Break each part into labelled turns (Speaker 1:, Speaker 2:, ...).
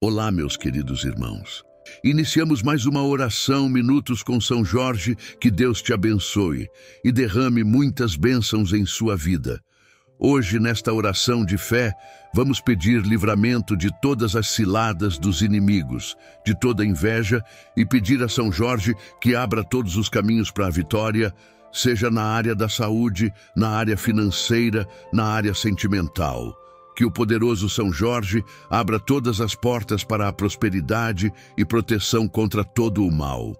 Speaker 1: Olá, meus queridos irmãos. Iniciamos mais uma oração, minutos com São Jorge, que Deus te abençoe e derrame muitas bênçãos em sua vida. Hoje, nesta oração de fé, vamos pedir livramento de todas as ciladas dos inimigos, de toda inveja e pedir a São Jorge que abra todos os caminhos para a vitória, seja na área da saúde, na área financeira, na área sentimental que o poderoso São Jorge abra todas as portas para a prosperidade e proteção contra todo o mal.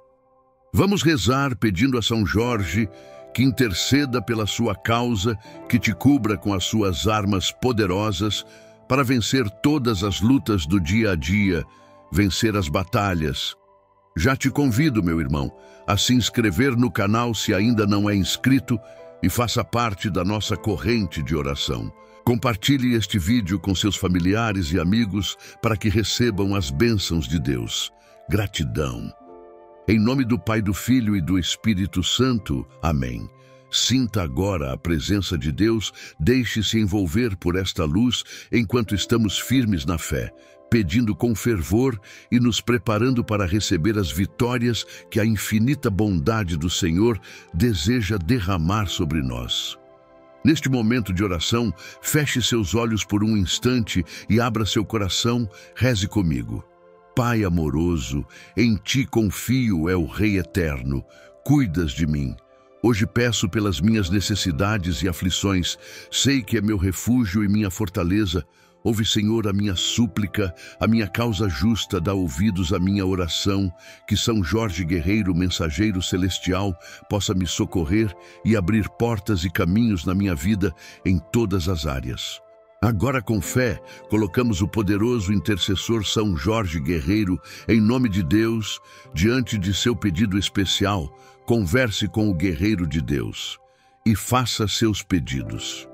Speaker 1: Vamos rezar pedindo a São Jorge que interceda pela sua causa, que te cubra com as suas armas poderosas para vencer todas as lutas do dia a dia, vencer as batalhas. Já te convido, meu irmão, a se inscrever no canal se ainda não é inscrito e faça parte da nossa corrente de oração. Compartilhe este vídeo com seus familiares e amigos para que recebam as bênçãos de Deus. Gratidão. Em nome do Pai, do Filho e do Espírito Santo. Amém. Sinta agora a presença de Deus, deixe-se envolver por esta luz enquanto estamos firmes na fé, pedindo com fervor e nos preparando para receber as vitórias que a infinita bondade do Senhor deseja derramar sobre nós. Neste momento de oração, feche seus olhos por um instante e abra seu coração, reze comigo. Pai amoroso, em ti confio, é o Rei eterno, cuidas de mim. Hoje peço pelas minhas necessidades e aflições, sei que é meu refúgio e minha fortaleza, Ouve, Senhor, a minha súplica, a minha causa justa, dá ouvidos à minha oração, que São Jorge Guerreiro, mensageiro celestial, possa me socorrer e abrir portas e caminhos na minha vida em todas as áreas. Agora, com fé, colocamos o poderoso intercessor São Jorge Guerreiro, em nome de Deus, diante de seu pedido especial, converse com o guerreiro de Deus e faça seus pedidos.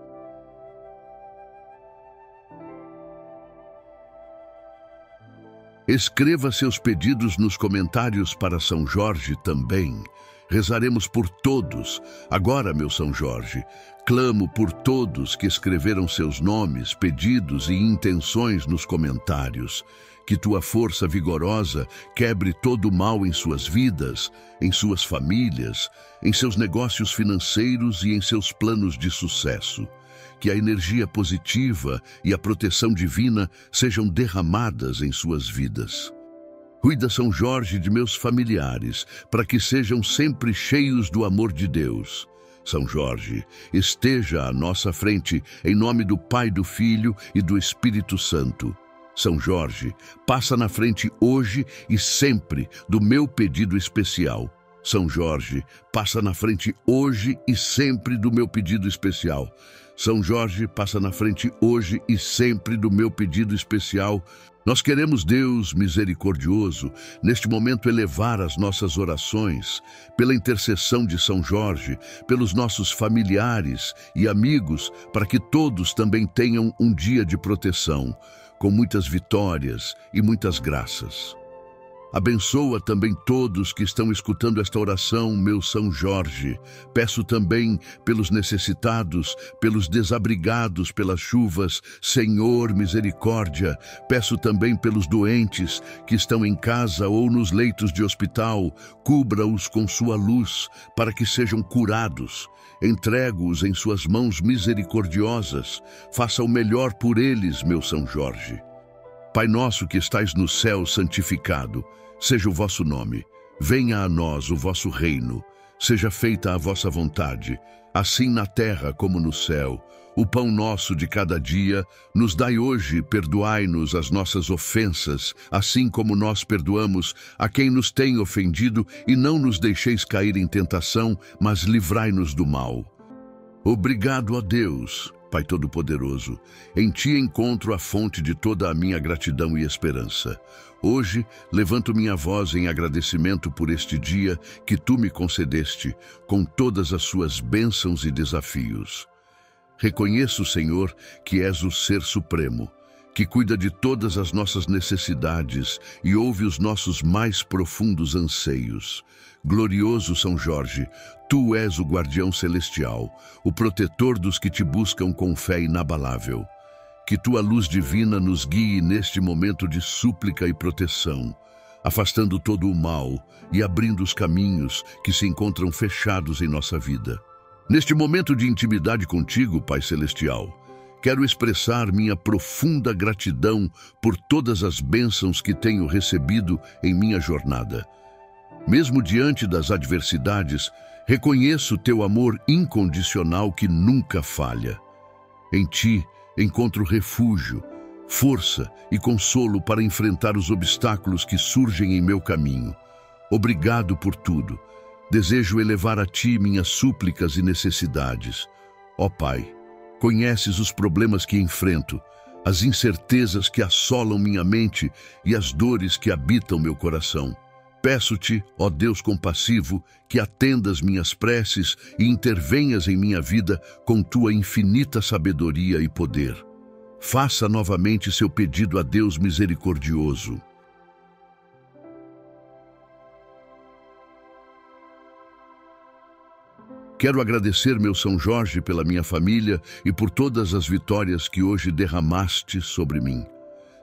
Speaker 1: Escreva seus pedidos nos comentários para São Jorge também. Rezaremos por todos. Agora, meu São Jorge, clamo por todos que escreveram seus nomes, pedidos e intenções nos comentários. Que tua força vigorosa quebre todo o mal em suas vidas, em suas famílias, em seus negócios financeiros e em seus planos de sucesso que a energia positiva e a proteção divina sejam derramadas em suas vidas. Cuida São Jorge de meus familiares, para que sejam sempre cheios do amor de Deus. São Jorge, esteja à nossa frente, em nome do Pai, do Filho e do Espírito Santo. São Jorge, passa na frente hoje e sempre do meu pedido especial. São Jorge, passa na frente hoje e sempre do meu pedido especial. São Jorge passa na frente hoje e sempre do meu pedido especial. Nós queremos, Deus misericordioso, neste momento elevar as nossas orações pela intercessão de São Jorge, pelos nossos familiares e amigos, para que todos também tenham um dia de proteção, com muitas vitórias e muitas graças. Abençoa também todos que estão escutando esta oração, meu São Jorge. Peço também pelos necessitados, pelos desabrigados pelas chuvas, Senhor, misericórdia. Peço também pelos doentes que estão em casa ou nos leitos de hospital. Cubra-os com sua luz para que sejam curados. Entrego-os em suas mãos misericordiosas. Faça o melhor por eles, meu São Jorge. Pai nosso que estais no céu, santificado Seja o vosso nome, venha a nós o vosso reino, seja feita a vossa vontade, assim na terra como no céu. O pão nosso de cada dia nos dai hoje, perdoai-nos as nossas ofensas, assim como nós perdoamos a quem nos tem ofendido, e não nos deixeis cair em tentação, mas livrai-nos do mal. Obrigado a Deus, Pai Todo-Poderoso, em Ti encontro a fonte de toda a minha gratidão e esperança. Hoje, levanto minha voz em agradecimento por este dia que Tu me concedeste, com todas as suas bênçãos e desafios. Reconheço, Senhor, que és o Ser Supremo, que cuida de todas as nossas necessidades e ouve os nossos mais profundos anseios. Glorioso São Jorge, tu és o guardião celestial, o protetor dos que te buscam com fé inabalável. Que tua luz divina nos guie neste momento de súplica e proteção, afastando todo o mal e abrindo os caminhos que se encontram fechados em nossa vida. Neste momento de intimidade contigo, Pai Celestial, quero expressar minha profunda gratidão por todas as bênçãos que tenho recebido em minha jornada. Mesmo diante das adversidades, reconheço teu amor incondicional que nunca falha. Em ti encontro refúgio, força e consolo para enfrentar os obstáculos que surgem em meu caminho. Obrigado por tudo Desejo elevar a Ti minhas súplicas e necessidades. Ó Pai, conheces os problemas que enfrento, as incertezas que assolam minha mente e as dores que habitam meu coração. Peço-te, ó Deus compassivo, que atendas minhas preces e intervenhas em minha vida com tua infinita sabedoria e poder. Faça novamente seu pedido a Deus misericordioso. Quero agradecer, meu São Jorge, pela minha família e por todas as vitórias que hoje derramaste sobre mim.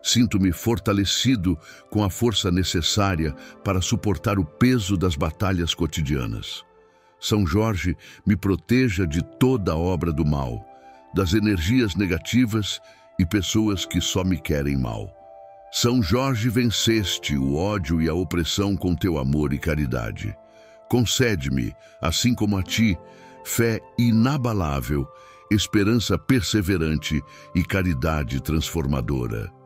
Speaker 1: Sinto-me fortalecido com a força necessária para suportar o peso das batalhas cotidianas. São Jorge me proteja de toda obra do mal, das energias negativas e pessoas que só me querem mal. São Jorge venceste o ódio e a opressão com teu amor e caridade. Concede-me, assim como a ti, fé inabalável, esperança perseverante e caridade transformadora.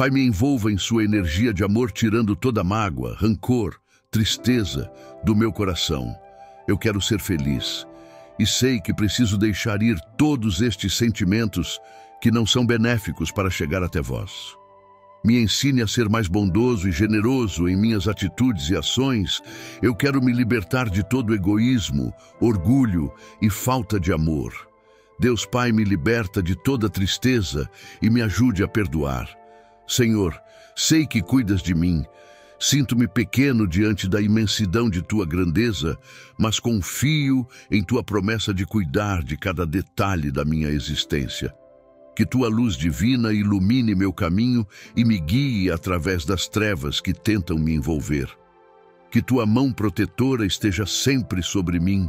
Speaker 1: Pai, me envolva em sua energia de amor, tirando toda mágoa, rancor, tristeza do meu coração. Eu quero ser feliz e sei que preciso deixar ir todos estes sentimentos que não são benéficos para chegar até vós. Me ensine a ser mais bondoso e generoso em minhas atitudes e ações. Eu quero me libertar de todo egoísmo, orgulho e falta de amor. Deus Pai me liberta de toda tristeza e me ajude a perdoar. Senhor, sei que cuidas de mim. Sinto-me pequeno diante da imensidão de tua grandeza, mas confio em tua promessa de cuidar de cada detalhe da minha existência. Que tua luz divina ilumine meu caminho e me guie através das trevas que tentam me envolver. Que tua mão protetora esteja sempre sobre mim,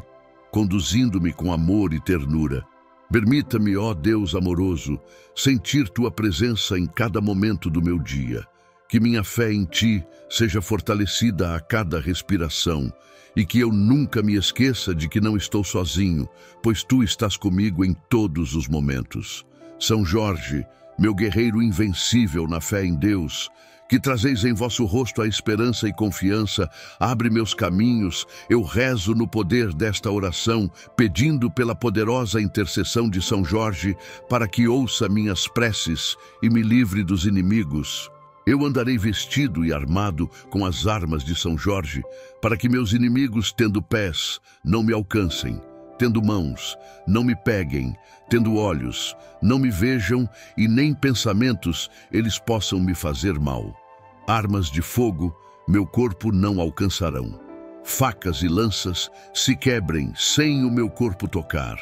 Speaker 1: conduzindo-me com amor e ternura. Permita-me, ó Deus amoroso, sentir tua presença em cada momento do meu dia. Que minha fé em ti seja fortalecida a cada respiração e que eu nunca me esqueça de que não estou sozinho, pois tu estás comigo em todos os momentos. São Jorge, meu guerreiro invencível na fé em Deus, que trazeis em vosso rosto a esperança e confiança, abre meus caminhos, eu rezo no poder desta oração, pedindo pela poderosa intercessão de São Jorge, para que ouça minhas preces e me livre dos inimigos. Eu andarei vestido e armado com as armas de São Jorge, para que meus inimigos, tendo pés, não me alcancem tendo mãos, não me peguem, tendo olhos, não me vejam, e nem pensamentos eles possam me fazer mal. Armas de fogo meu corpo não alcançarão. Facas e lanças se quebrem sem o meu corpo tocar.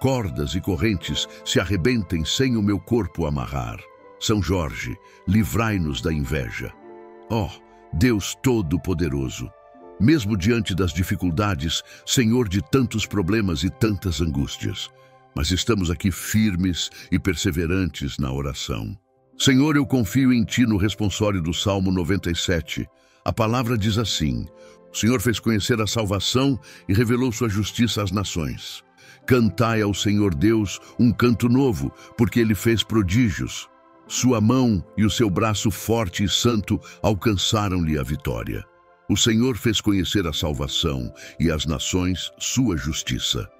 Speaker 1: Cordas e correntes se arrebentem sem o meu corpo amarrar. São Jorge, livrai-nos da inveja. Ó, oh, Deus Todo-Poderoso, mesmo diante das dificuldades, Senhor de tantos problemas e tantas angústias. Mas estamos aqui firmes e perseverantes na oração. Senhor, eu confio em Ti no responsório do Salmo 97. A palavra diz assim: O Senhor fez conhecer a salvação e revelou sua justiça às nações. Cantai ao Senhor Deus um canto novo, porque Ele fez prodígios. Sua mão e o seu braço forte e santo alcançaram-lhe a vitória. O Senhor fez conhecer a salvação e as nações sua justiça.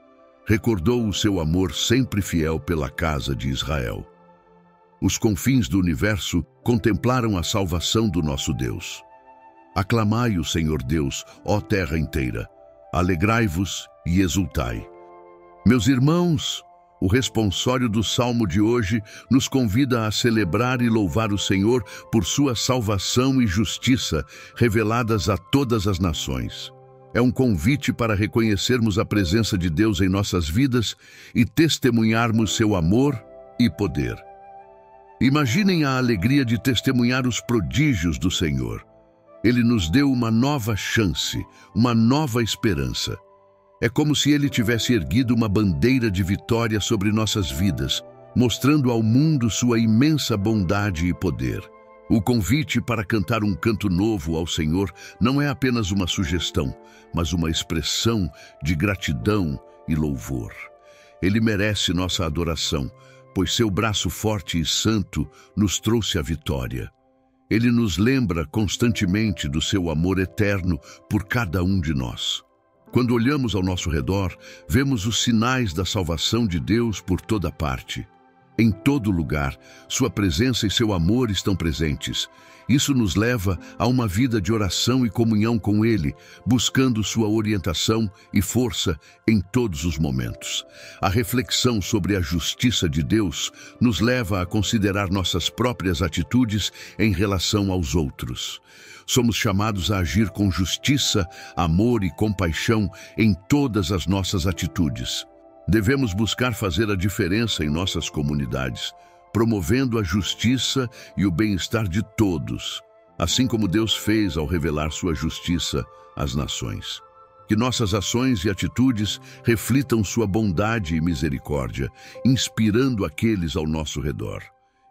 Speaker 1: Recordou o seu amor sempre fiel pela casa de Israel. Os confins do universo contemplaram a salvação do nosso Deus. Aclamai o Senhor Deus, ó terra inteira. Alegrai-vos e exultai. Meus irmãos, o responsório do salmo de hoje nos convida a celebrar e louvar o Senhor por sua salvação e justiça reveladas a todas as nações. É um convite para reconhecermos a presença de Deus em nossas vidas e testemunharmos seu amor e poder. Imaginem a alegria de testemunhar os prodígios do Senhor. Ele nos deu uma nova chance, uma nova esperança. É como se ele tivesse erguido uma bandeira de vitória sobre nossas vidas, mostrando ao mundo sua imensa bondade e poder. O convite para cantar um canto novo ao Senhor não é apenas uma sugestão, mas uma expressão de gratidão e louvor. Ele merece nossa adoração, pois seu braço forte e santo nos trouxe a vitória. Ele nos lembra constantemente do seu amor eterno por cada um de nós. Quando olhamos ao nosso redor, vemos os sinais da salvação de Deus por toda parte. Em todo lugar, Sua presença e seu amor estão presentes. Isso nos leva a uma vida de oração e comunhão com Ele, buscando Sua orientação e força em todos os momentos. A reflexão sobre a justiça de Deus nos leva a considerar nossas próprias atitudes em relação aos outros. Somos chamados a agir com justiça, amor e compaixão em todas as nossas atitudes. Devemos buscar fazer a diferença em nossas comunidades, promovendo a justiça e o bem-estar de todos, assim como Deus fez ao revelar sua justiça às nações. Que nossas ações e atitudes reflitam sua bondade e misericórdia, inspirando aqueles ao nosso redor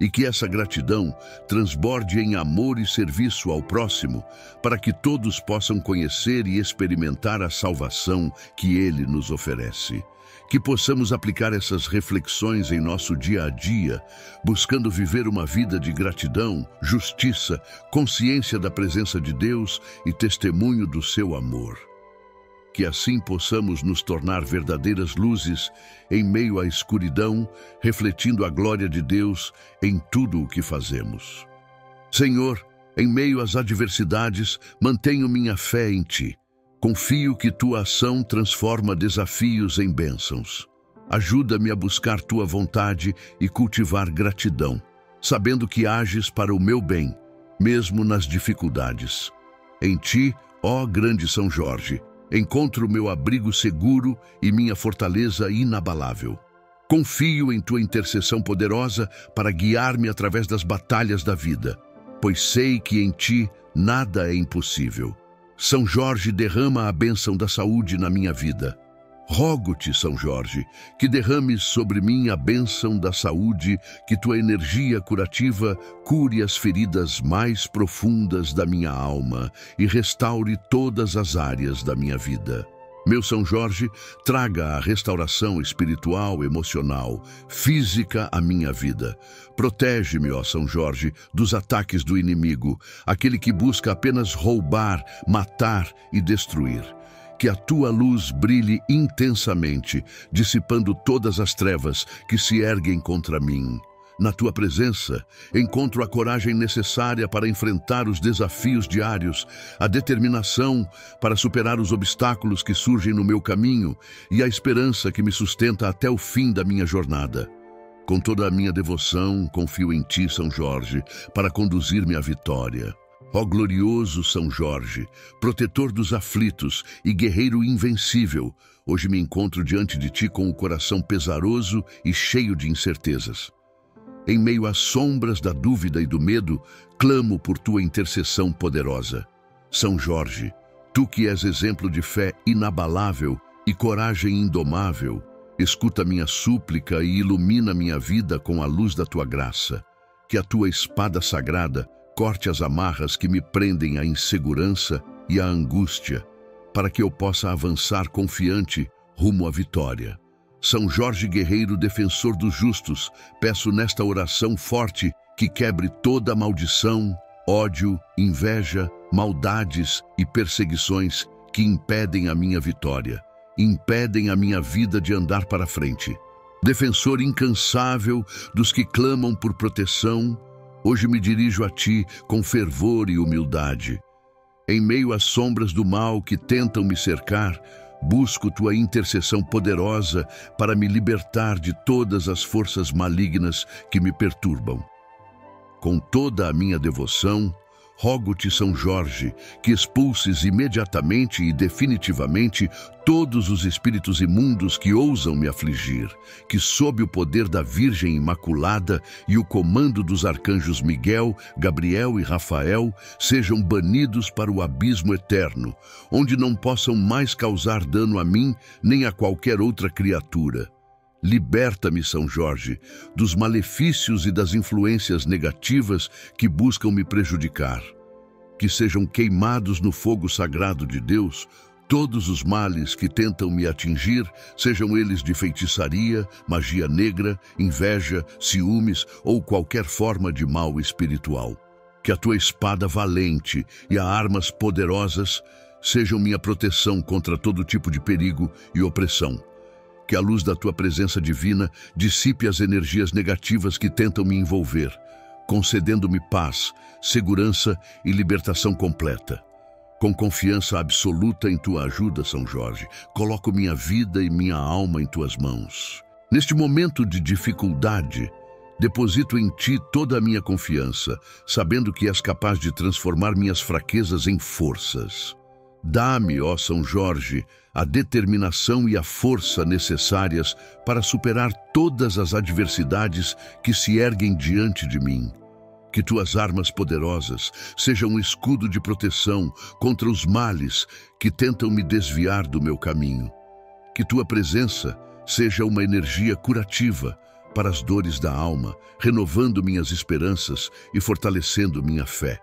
Speaker 1: e que essa gratidão transborde em amor e serviço ao próximo, para que todos possam conhecer e experimentar a salvação que Ele nos oferece. Que possamos aplicar essas reflexões em nosso dia a dia, buscando viver uma vida de gratidão, justiça, consciência da presença de Deus e testemunho do seu amor que assim possamos nos tornar verdadeiras luzes em meio à escuridão, refletindo a glória de Deus em tudo o que fazemos. Senhor, em meio às adversidades, mantenho minha fé em Ti. Confio que Tua ação transforma desafios em bênçãos. Ajuda-me a buscar Tua vontade e cultivar gratidão, sabendo que ages para o meu bem, mesmo nas dificuldades. Em Ti, ó grande São Jorge, encontro meu abrigo seguro e minha fortaleza inabalável. Confio em tua intercessão poderosa para guiar-me através das batalhas da vida, pois sei que em ti nada é impossível. São Jorge derrama a bênção da saúde na minha vida. Rogo-te, São Jorge, que derrames sobre mim a bênção da saúde, que tua energia curativa cure as feridas mais profundas da minha alma e restaure todas as áreas da minha vida. Meu São Jorge, traga a restauração espiritual, emocional, física à minha vida. Protege-me, ó São Jorge, dos ataques do inimigo, aquele que busca apenas roubar, matar e destruir que a tua luz brilhe intensamente, dissipando todas as trevas que se erguem contra mim. Na tua presença, encontro a coragem necessária para enfrentar os desafios diários, a determinação para superar os obstáculos que surgem no meu caminho e a esperança que me sustenta até o fim da minha jornada. Com toda a minha devoção, confio em ti, São Jorge, para conduzir-me à vitória. Ó glorioso São Jorge, protetor dos aflitos e guerreiro invencível, hoje me encontro diante de ti com o coração pesaroso e cheio de incertezas. Em meio às sombras da dúvida e do medo, clamo por tua intercessão poderosa. São Jorge, tu que és exemplo de fé inabalável e coragem indomável, escuta minha súplica e ilumina minha vida com a luz da tua graça. Que a tua espada sagrada corte as amarras que me prendem à insegurança e à angústia, para que eu possa avançar confiante rumo à vitória. São Jorge Guerreiro, defensor dos justos, peço nesta oração forte que quebre toda maldição, ódio, inveja, maldades e perseguições que impedem a minha vitória, impedem a minha vida de andar para frente. Defensor incansável dos que clamam por proteção, Hoje me dirijo a ti com fervor e humildade. Em meio às sombras do mal que tentam me cercar, busco tua intercessão poderosa para me libertar de todas as forças malignas que me perturbam. Com toda a minha devoção, Rogo-te, São Jorge, que expulses imediatamente e definitivamente todos os espíritos imundos que ousam me afligir, que sob o poder da Virgem Imaculada e o comando dos arcanjos Miguel, Gabriel e Rafael sejam banidos para o abismo eterno, onde não possam mais causar dano a mim nem a qualquer outra criatura. Liberta-me, São Jorge, dos malefícios e das influências negativas que buscam me prejudicar. Que sejam queimados no fogo sagrado de Deus todos os males que tentam me atingir, sejam eles de feitiçaria, magia negra, inveja, ciúmes ou qualquer forma de mal espiritual. Que a tua espada valente e as armas poderosas sejam minha proteção contra todo tipo de perigo e opressão que a luz da tua presença divina dissipe as energias negativas que tentam me envolver, concedendo-me paz, segurança e libertação completa. Com confiança absoluta em tua ajuda, São Jorge, coloco minha vida e minha alma em tuas mãos. Neste momento de dificuldade, deposito em ti toda a minha confiança, sabendo que és capaz de transformar minhas fraquezas em forças. Dá-me, ó São Jorge, a determinação e a força necessárias para superar todas as adversidades que se erguem diante de mim. Que tuas armas poderosas sejam um escudo de proteção contra os males que tentam me desviar do meu caminho. Que tua presença seja uma energia curativa para as dores da alma, renovando minhas esperanças e fortalecendo minha fé.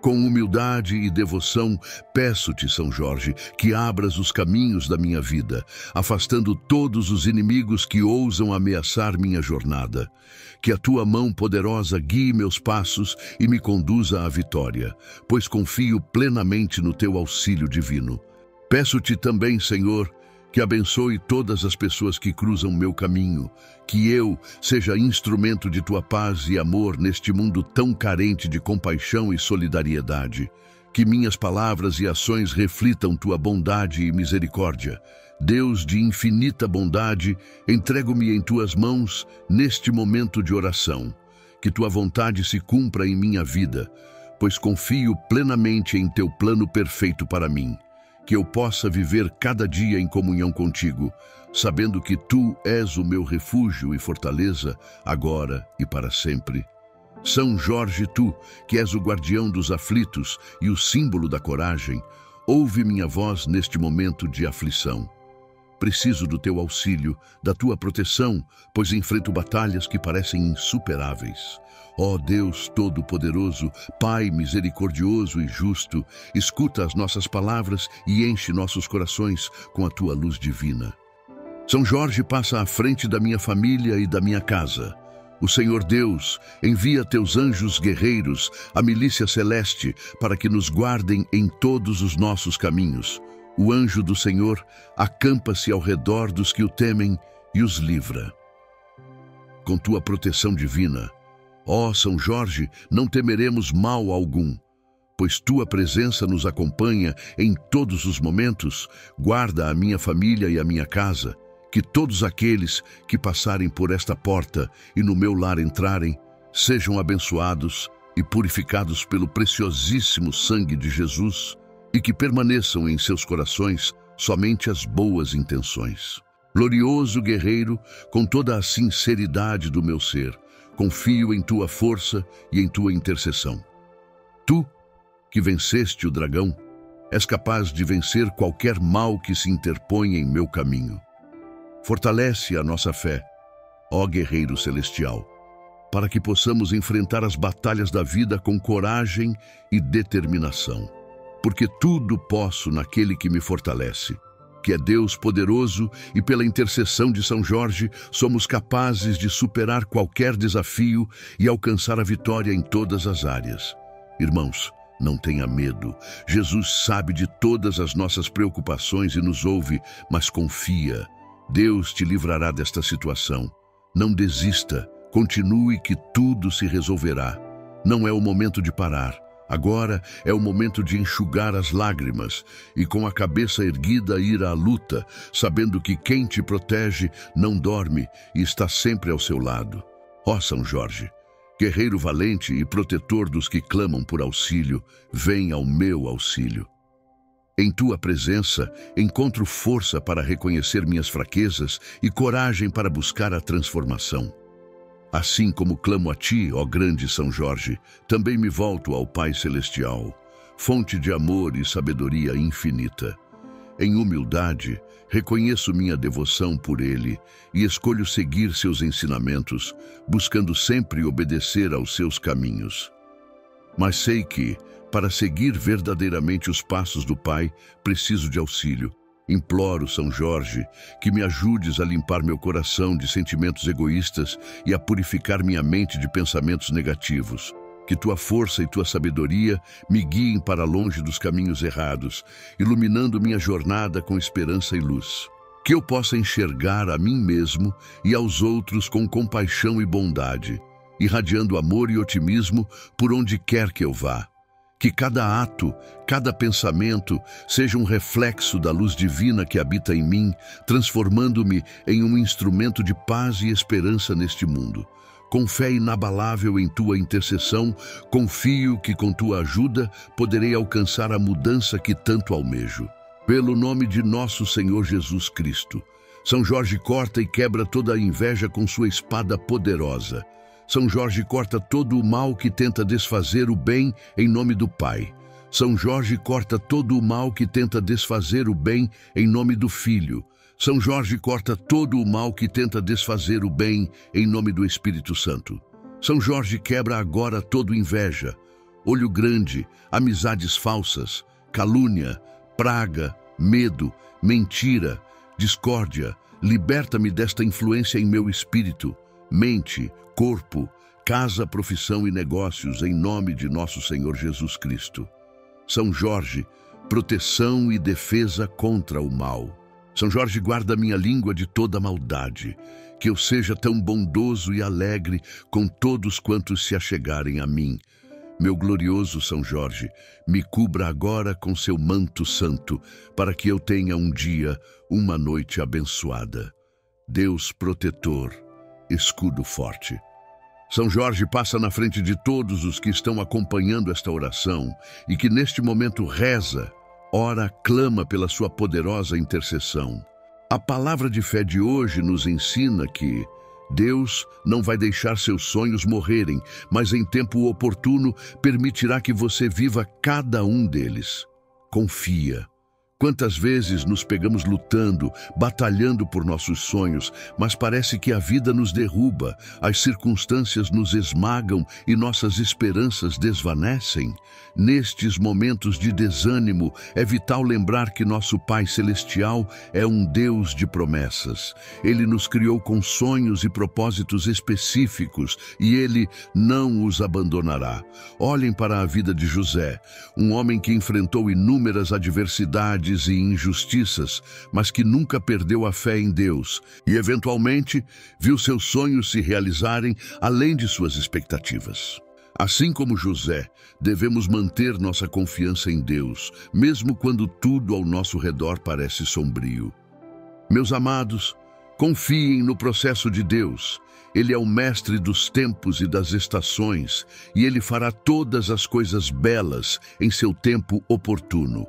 Speaker 1: Com humildade e devoção, peço-te, São Jorge, que abras os caminhos da minha vida, afastando todos os inimigos que ousam ameaçar minha jornada. Que a tua mão poderosa guie meus passos e me conduza à vitória, pois confio plenamente no teu auxílio divino. Peço-te também, Senhor, que abençoe todas as pessoas que cruzam meu caminho, que eu seja instrumento de tua paz e amor neste mundo tão carente de compaixão e solidariedade. Que minhas palavras e ações reflitam tua bondade e misericórdia. Deus de infinita bondade, entrego-me em tuas mãos neste momento de oração. Que tua vontade se cumpra em minha vida, pois confio plenamente em teu plano perfeito para mim que eu possa viver cada dia em comunhão contigo, sabendo que tu és o meu refúgio e fortaleza, agora e para sempre. São Jorge, tu, que és o guardião dos aflitos e o símbolo da coragem, ouve minha voz neste momento de aflição. Preciso do teu auxílio, da tua proteção, pois enfrento batalhas que parecem insuperáveis. Ó oh Deus Todo-Poderoso, Pai misericordioso e justo, escuta as nossas palavras e enche nossos corações com a tua luz divina. São Jorge passa à frente da minha família e da minha casa. O Senhor Deus envia teus anjos guerreiros, a milícia celeste, para que nos guardem em todos os nossos caminhos. O anjo do Senhor acampa-se ao redor dos que o temem e os livra. Com tua proteção divina, ó São Jorge, não temeremos mal algum, pois tua presença nos acompanha em todos os momentos, guarda a minha família e a minha casa, que todos aqueles que passarem por esta porta e no meu lar entrarem, sejam abençoados e purificados pelo preciosíssimo sangue de Jesus, e que permaneçam em seus corações somente as boas intenções. Glorioso guerreiro, com toda a sinceridade do meu ser, confio em tua força e em tua intercessão. Tu, que venceste o dragão, és capaz de vencer qualquer mal que se interponha em meu caminho. Fortalece a nossa fé, ó guerreiro celestial, para que possamos enfrentar as batalhas da vida com coragem e determinação porque tudo posso naquele que me fortalece, que é Deus poderoso e pela intercessão de São Jorge somos capazes de superar qualquer desafio e alcançar a vitória em todas as áreas. Irmãos, não tenha medo. Jesus sabe de todas as nossas preocupações e nos ouve, mas confia. Deus te livrará desta situação. Não desista. Continue que tudo se resolverá. Não é o momento de parar. Agora é o momento de enxugar as lágrimas e, com a cabeça erguida, ir à luta, sabendo que quem te protege não dorme e está sempre ao seu lado. Ó São Jorge, Guerreiro valente e protetor dos que clamam por auxílio, vem ao meu auxílio. Em tua presença, encontro força para reconhecer minhas fraquezas e coragem para buscar a transformação. Assim como clamo a ti, ó grande São Jorge, também me volto ao Pai Celestial, fonte de amor e sabedoria infinita. Em humildade, reconheço minha devoção por Ele e escolho seguir seus ensinamentos, buscando sempre obedecer aos seus caminhos. Mas sei que, para seguir verdadeiramente os passos do Pai, preciso de auxílio. Imploro, São Jorge, que me ajudes a limpar meu coração de sentimentos egoístas e a purificar minha mente de pensamentos negativos. Que tua força e tua sabedoria me guiem para longe dos caminhos errados, iluminando minha jornada com esperança e luz. Que eu possa enxergar a mim mesmo e aos outros com compaixão e bondade, irradiando amor e otimismo por onde quer que eu vá. Que cada ato, cada pensamento seja um reflexo da luz divina que habita em mim, transformando-me em um instrumento de paz e esperança neste mundo. Com fé inabalável em tua intercessão, confio que com tua ajuda poderei alcançar a mudança que tanto almejo. Pelo nome de nosso Senhor Jesus Cristo. São Jorge corta e quebra toda a inveja com sua espada poderosa. São Jorge corta todo o mal que tenta desfazer o bem em nome do Pai. São Jorge corta todo o mal que tenta desfazer o bem em nome do Filho. São Jorge corta todo o mal que tenta desfazer o bem em nome do Espírito Santo. São Jorge quebra agora todo inveja, olho grande, amizades falsas, calúnia, praga, medo, mentira, discórdia. Liberta-me desta influência em meu espírito, mente, corpo, casa, profissão e negócios em nome de nosso Senhor Jesus Cristo. São Jorge, proteção e defesa contra o mal. São Jorge guarda minha língua de toda maldade, que eu seja tão bondoso e alegre com todos quantos se achegarem a mim. Meu glorioso São Jorge, me cubra agora com seu manto santo, para que eu tenha um dia, uma noite abençoada. Deus protetor, escudo forte. São Jorge passa na frente de todos os que estão acompanhando esta oração e que neste momento reza, ora, clama pela sua poderosa intercessão. A palavra de fé de hoje nos ensina que Deus não vai deixar seus sonhos morrerem, mas em tempo oportuno permitirá que você viva cada um deles. Confia. Quantas vezes nos pegamos lutando, batalhando por nossos sonhos, mas parece que a vida nos derruba, as circunstâncias nos esmagam e nossas esperanças desvanecem? Nestes momentos de desânimo, é vital lembrar que nosso Pai Celestial é um Deus de promessas. Ele nos criou com sonhos e propósitos específicos e Ele não os abandonará. Olhem para a vida de José, um homem que enfrentou inúmeras adversidades e injustiças, mas que nunca perdeu a fé em Deus e, eventualmente, viu seus sonhos se realizarem além de suas expectativas. Assim como José, devemos manter nossa confiança em Deus, mesmo quando tudo ao nosso redor parece sombrio. Meus amados, confiem no processo de Deus. Ele é o mestre dos tempos e das estações, e ele fará todas as coisas belas em seu tempo oportuno.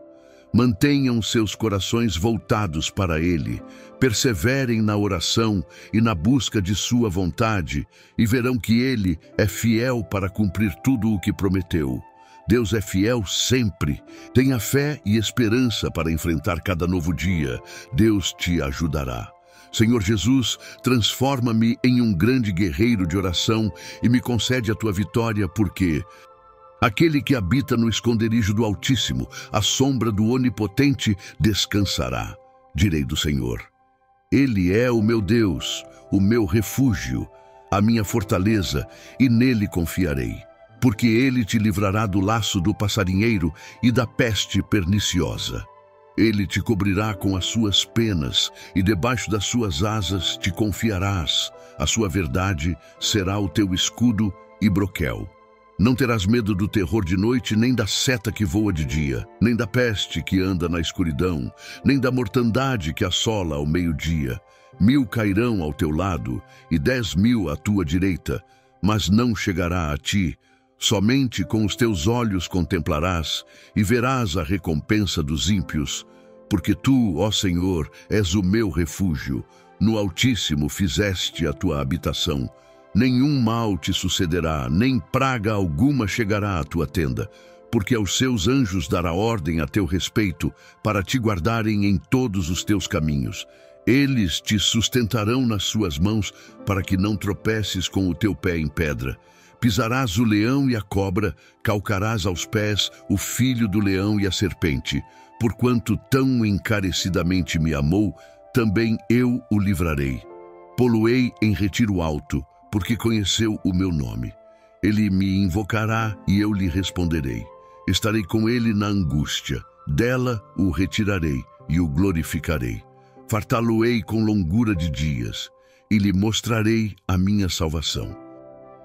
Speaker 1: Mantenham seus corações voltados para Ele, perseverem na oração e na busca de Sua vontade, e verão que Ele é fiel para cumprir tudo o que prometeu. Deus é fiel sempre. Tenha fé e esperança para enfrentar cada novo dia. Deus te ajudará. Senhor Jesus, transforma-me em um grande guerreiro de oração e me concede a tua vitória, porque Aquele que habita no esconderijo do Altíssimo, à sombra do Onipotente, descansará. Direi do Senhor. Ele é o meu Deus, o meu refúgio, a minha fortaleza, e nele confiarei. Porque ele te livrará do laço do passarinheiro e da peste perniciosa. Ele te cobrirá com as suas penas, e debaixo das suas asas te confiarás. A sua verdade será o teu escudo e broquel. Não terás medo do terror de noite, nem da seta que voa de dia, nem da peste que anda na escuridão, nem da mortandade que assola ao meio-dia. Mil cairão ao teu lado e dez mil à tua direita, mas não chegará a ti. Somente com os teus olhos contemplarás e verás a recompensa dos ímpios, porque tu, ó Senhor, és o meu refúgio. No Altíssimo fizeste a tua habitação. Nenhum mal te sucederá, nem praga alguma chegará à tua tenda, porque aos seus anjos dará ordem a teu respeito, para te guardarem em todos os teus caminhos. Eles te sustentarão nas suas mãos, para que não tropeces com o teu pé em pedra. Pisarás o leão e a cobra, calcarás aos pés o filho do leão e a serpente. Porquanto tão encarecidamente me amou, também eu o livrarei. Poluei em retiro alto, porque conheceu o meu nome. Ele me invocará e eu lhe responderei. Estarei com ele na angústia, dela o retirarei e o glorificarei. Fartá-lo-ei com longura de dias e lhe mostrarei a minha salvação.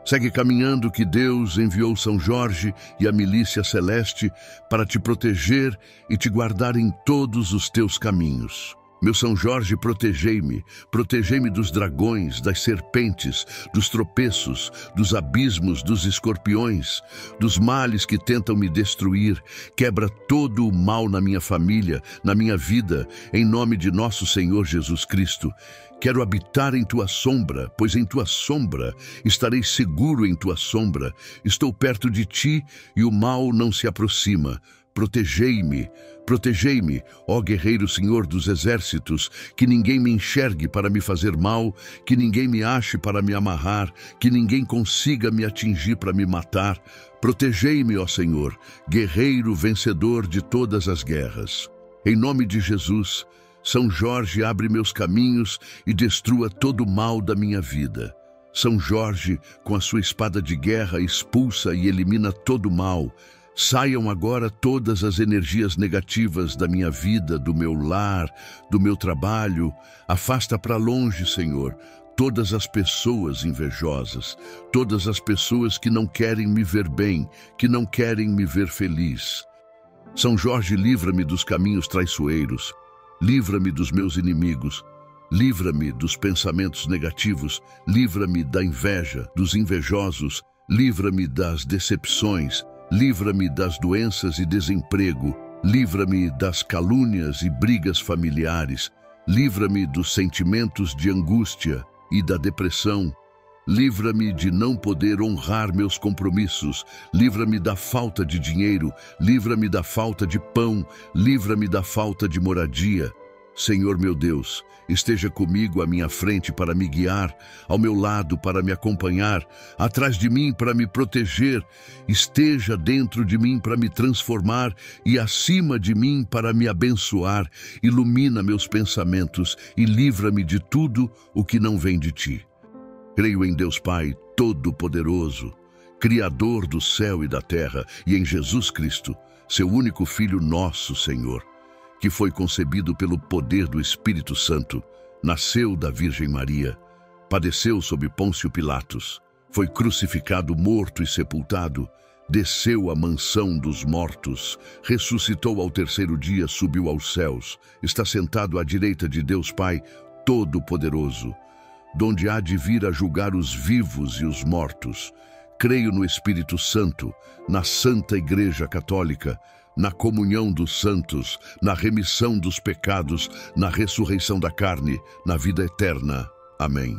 Speaker 1: Segue caminhando que Deus enviou São Jorge e a milícia celeste para te proteger e te guardar em todos os teus caminhos. Meu São Jorge, protegei-me, protegei-me dos dragões, das serpentes, dos tropeços, dos abismos, dos escorpiões, dos males que tentam me destruir. Quebra todo o mal na minha família, na minha vida, em nome de nosso Senhor Jesus Cristo. Quero habitar em tua sombra, pois em tua sombra estarei seguro em tua sombra. Estou perto de ti e o mal não se aproxima. Protegei-me, protegei-me, ó guerreiro Senhor dos exércitos, que ninguém me enxergue para me fazer mal, que ninguém me ache para me amarrar, que ninguém consiga me atingir para me matar. Protegei-me, ó Senhor, guerreiro vencedor de todas as guerras. Em nome de Jesus, São Jorge abre meus caminhos e destrua todo o mal da minha vida. São Jorge, com a sua espada de guerra, expulsa e elimina todo o mal Saiam agora todas as energias negativas da minha vida, do meu lar, do meu trabalho. Afasta para longe, Senhor, todas as pessoas invejosas, todas as pessoas que não querem me ver bem, que não querem me ver feliz. São Jorge, livra-me dos caminhos traiçoeiros, livra-me dos meus inimigos, livra-me dos pensamentos negativos, livra-me da inveja, dos invejosos, livra-me das decepções, Livra-me das doenças e desemprego, livra-me das calúnias e brigas familiares, livra-me dos sentimentos de angústia e da depressão, livra-me de não poder honrar meus compromissos, livra-me da falta de dinheiro, livra-me da falta de pão, livra-me da falta de moradia. Senhor meu Deus, esteja comigo à minha frente para me guiar, ao meu lado para me acompanhar, atrás de mim para me proteger, esteja dentro de mim para me transformar e acima de mim para me abençoar. Ilumina meus pensamentos e livra-me de tudo o que não vem de ti. Creio em Deus Pai Todo-Poderoso, Criador do céu e da terra, e em Jesus Cristo, seu único Filho, nosso Senhor que foi concebido pelo poder do Espírito Santo, nasceu da Virgem Maria, padeceu sob Pôncio Pilatos, foi crucificado, morto e sepultado, desceu à mansão dos mortos, ressuscitou ao terceiro dia, subiu aos céus, está sentado à direita de Deus Pai Todo-Poderoso, donde há de vir a julgar os vivos e os mortos. Creio no Espírito Santo, na Santa Igreja Católica, na comunhão dos santos, na remissão dos pecados, na ressurreição da carne, na vida eterna. Amém.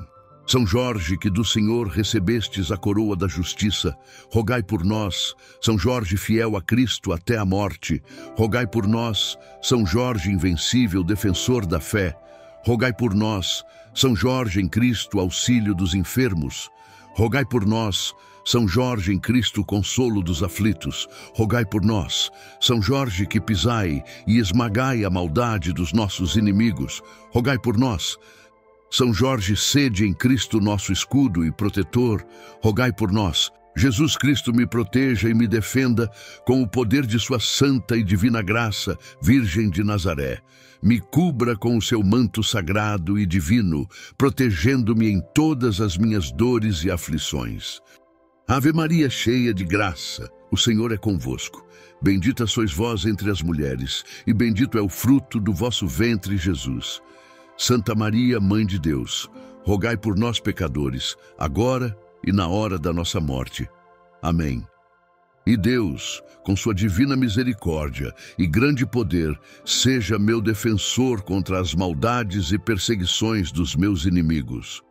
Speaker 1: São Jorge, que do Senhor recebestes a coroa da justiça, rogai por nós. São Jorge, fiel a Cristo até a morte, rogai por nós. São Jorge, invencível, defensor da fé, rogai por nós. São Jorge, em Cristo, auxílio dos enfermos, rogai por nós. São Jorge em Cristo, consolo dos aflitos, rogai por nós. São Jorge que pisai e esmagai a maldade dos nossos inimigos, rogai por nós. São Jorge, sede em Cristo nosso escudo e protetor, rogai por nós. Jesus Cristo me proteja e me defenda com o poder de sua santa e divina graça, Virgem de Nazaré. Me cubra com o seu manto sagrado e divino, protegendo-me em todas as minhas dores e aflições. Ave Maria, cheia de graça, o Senhor é convosco. Bendita sois vós entre as mulheres, e bendito é o fruto do vosso ventre, Jesus. Santa Maria, Mãe de Deus, rogai por nós, pecadores, agora e na hora da nossa morte. Amém. E Deus, com sua divina misericórdia e grande poder, seja meu defensor contra as maldades e perseguições dos meus inimigos.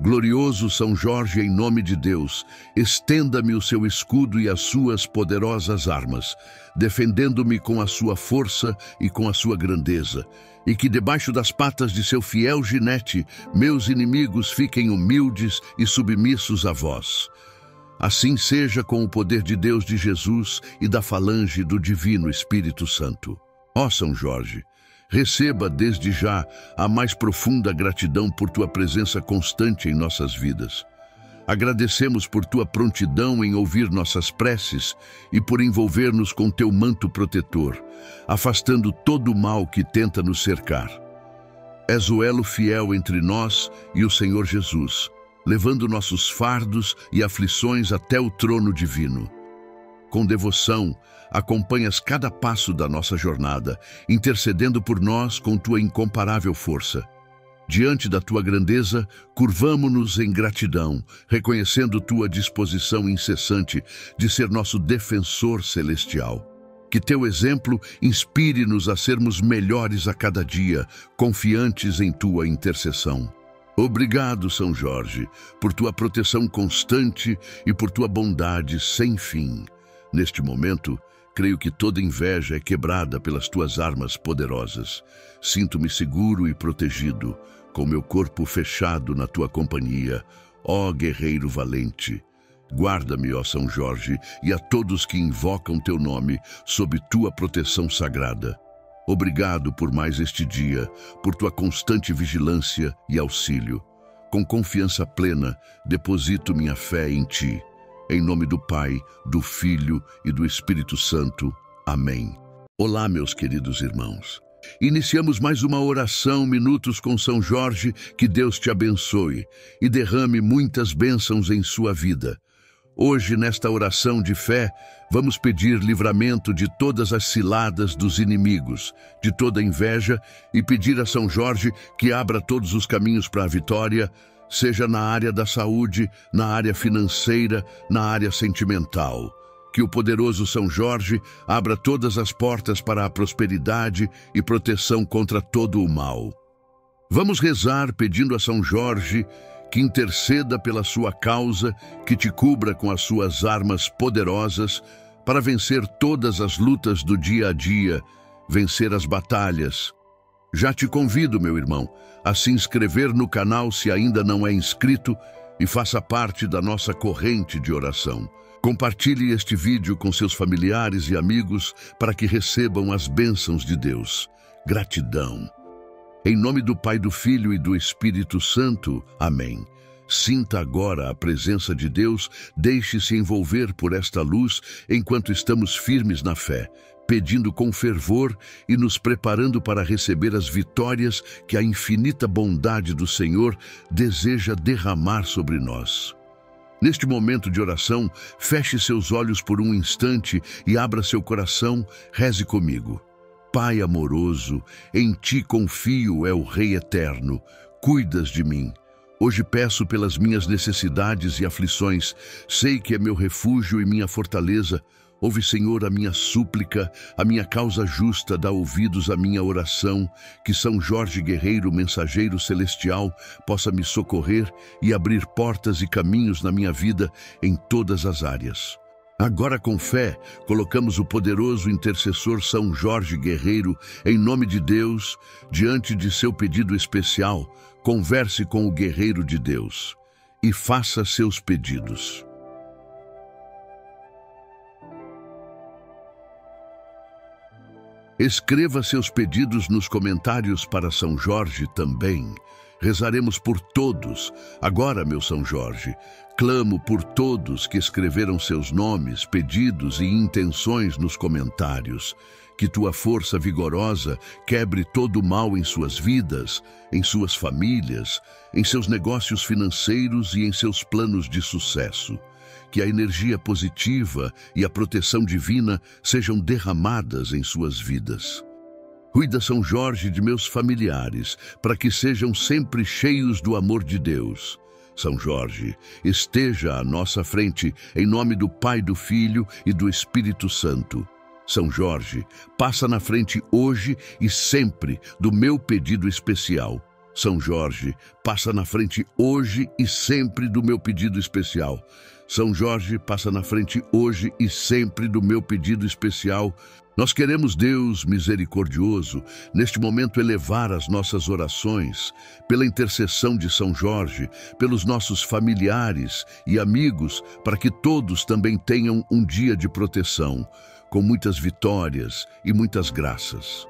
Speaker 1: Glorioso São Jorge, em nome de Deus, estenda-me o seu escudo e as suas poderosas armas, defendendo-me com a sua força e com a sua grandeza, e que debaixo das patas de seu fiel ginete meus inimigos fiquem humildes e submissos a vós. Assim seja com o poder de Deus de Jesus e da falange do Divino Espírito Santo. Ó São Jorge, receba desde já a mais profunda gratidão por tua presença constante em nossas vidas. Agradecemos por tua prontidão em ouvir nossas preces e por envolver-nos com teu manto protetor, afastando todo o mal que tenta nos cercar. És o elo fiel entre nós e o Senhor Jesus levando nossos fardos e aflições até o trono divino. Com devoção, acompanhas cada passo da nossa jornada, intercedendo por nós com tua incomparável força. Diante da tua grandeza, curvamo-nos em gratidão, reconhecendo tua disposição incessante de ser nosso defensor celestial. Que teu exemplo inspire-nos a sermos melhores a cada dia, confiantes em tua intercessão. Obrigado, São Jorge, por tua proteção constante e por tua bondade sem fim. Neste momento, creio que toda inveja é quebrada pelas tuas armas poderosas. Sinto-me seguro e protegido, com meu corpo fechado na tua companhia, ó guerreiro valente. Guarda-me, ó São Jorge, e a todos que invocam teu nome sob tua proteção sagrada. Obrigado por mais este dia, por tua constante vigilância e auxílio. Com confiança plena, deposito minha fé em ti. Em nome do Pai, do Filho e do Espírito Santo. Amém. Olá, meus queridos irmãos. Iniciamos mais uma oração, minutos com São Jorge, que Deus te abençoe e derrame muitas bênçãos em sua vida. Hoje, nesta oração de fé, vamos pedir livramento de todas as ciladas dos inimigos, de toda inveja e pedir a São Jorge que abra todos os caminhos para a vitória, seja na área da saúde, na área financeira, na área sentimental. Que o poderoso São Jorge abra todas as portas para a prosperidade e proteção contra todo o mal. Vamos rezar pedindo a São Jorge que interceda pela sua causa, que te cubra com as suas armas poderosas para vencer todas as lutas do dia a dia, vencer as batalhas. Já te convido, meu irmão, a se inscrever no canal se ainda não é inscrito e faça parte da nossa corrente de oração. Compartilhe este vídeo com seus familiares e amigos para que recebam as bênçãos de Deus. Gratidão. Em nome do Pai, do Filho e do Espírito Santo. Amém. Sinta agora a presença de Deus, deixe-se envolver por esta luz enquanto estamos firmes na fé, pedindo com fervor e nos preparando para receber as vitórias que a infinita bondade do Senhor deseja derramar sobre nós. Neste momento de oração, feche seus olhos por um instante e abra seu coração, reze comigo. Pai amoroso, em ti confio, é o Rei eterno. Cuidas de mim. Hoje peço pelas minhas necessidades e aflições. Sei que é meu refúgio e minha fortaleza. Ouve, Senhor, a minha súplica, a minha causa justa, dá ouvidos à minha oração, que São Jorge Guerreiro, mensageiro celestial, possa me socorrer e abrir portas e caminhos na minha vida em todas as áreas. Agora, com fé, colocamos o poderoso intercessor São Jorge Guerreiro em nome de Deus, diante de seu pedido especial. Converse com o guerreiro de Deus e faça seus pedidos. Escreva seus pedidos nos comentários para São Jorge também. Rezaremos por todos. Agora, meu São Jorge, clamo por todos que escreveram seus nomes, pedidos e intenções nos comentários. Que tua força vigorosa quebre todo o mal em suas vidas, em suas famílias, em seus negócios financeiros e em seus planos de sucesso. Que a energia positiva e a proteção divina sejam derramadas em suas vidas. Cuida São Jorge de meus familiares, para que sejam sempre cheios do amor de Deus. São Jorge, esteja à nossa frente, em nome do Pai, do Filho e do Espírito Santo. São Jorge, passa na frente hoje e sempre do meu pedido especial. São Jorge, passa na frente hoje e sempre do meu pedido especial. São Jorge, passa na frente hoje e sempre do meu pedido especial. Nós queremos, Deus misericordioso, neste momento elevar as nossas orações pela intercessão de São Jorge, pelos nossos familiares e amigos, para que todos também tenham um dia de proteção com muitas vitórias e muitas graças.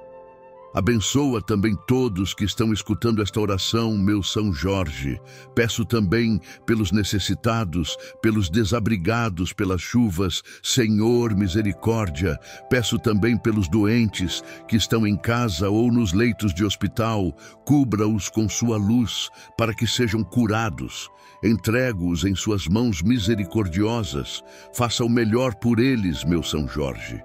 Speaker 1: Abençoa também todos que estão escutando esta oração, meu São Jorge. Peço também pelos necessitados, pelos desabrigados pelas chuvas, Senhor, misericórdia. Peço também pelos doentes que estão em casa ou nos leitos de hospital. Cubra-os com sua luz para que sejam curados. Entrego-os em suas mãos misericordiosas. Faça o melhor por eles, meu São Jorge.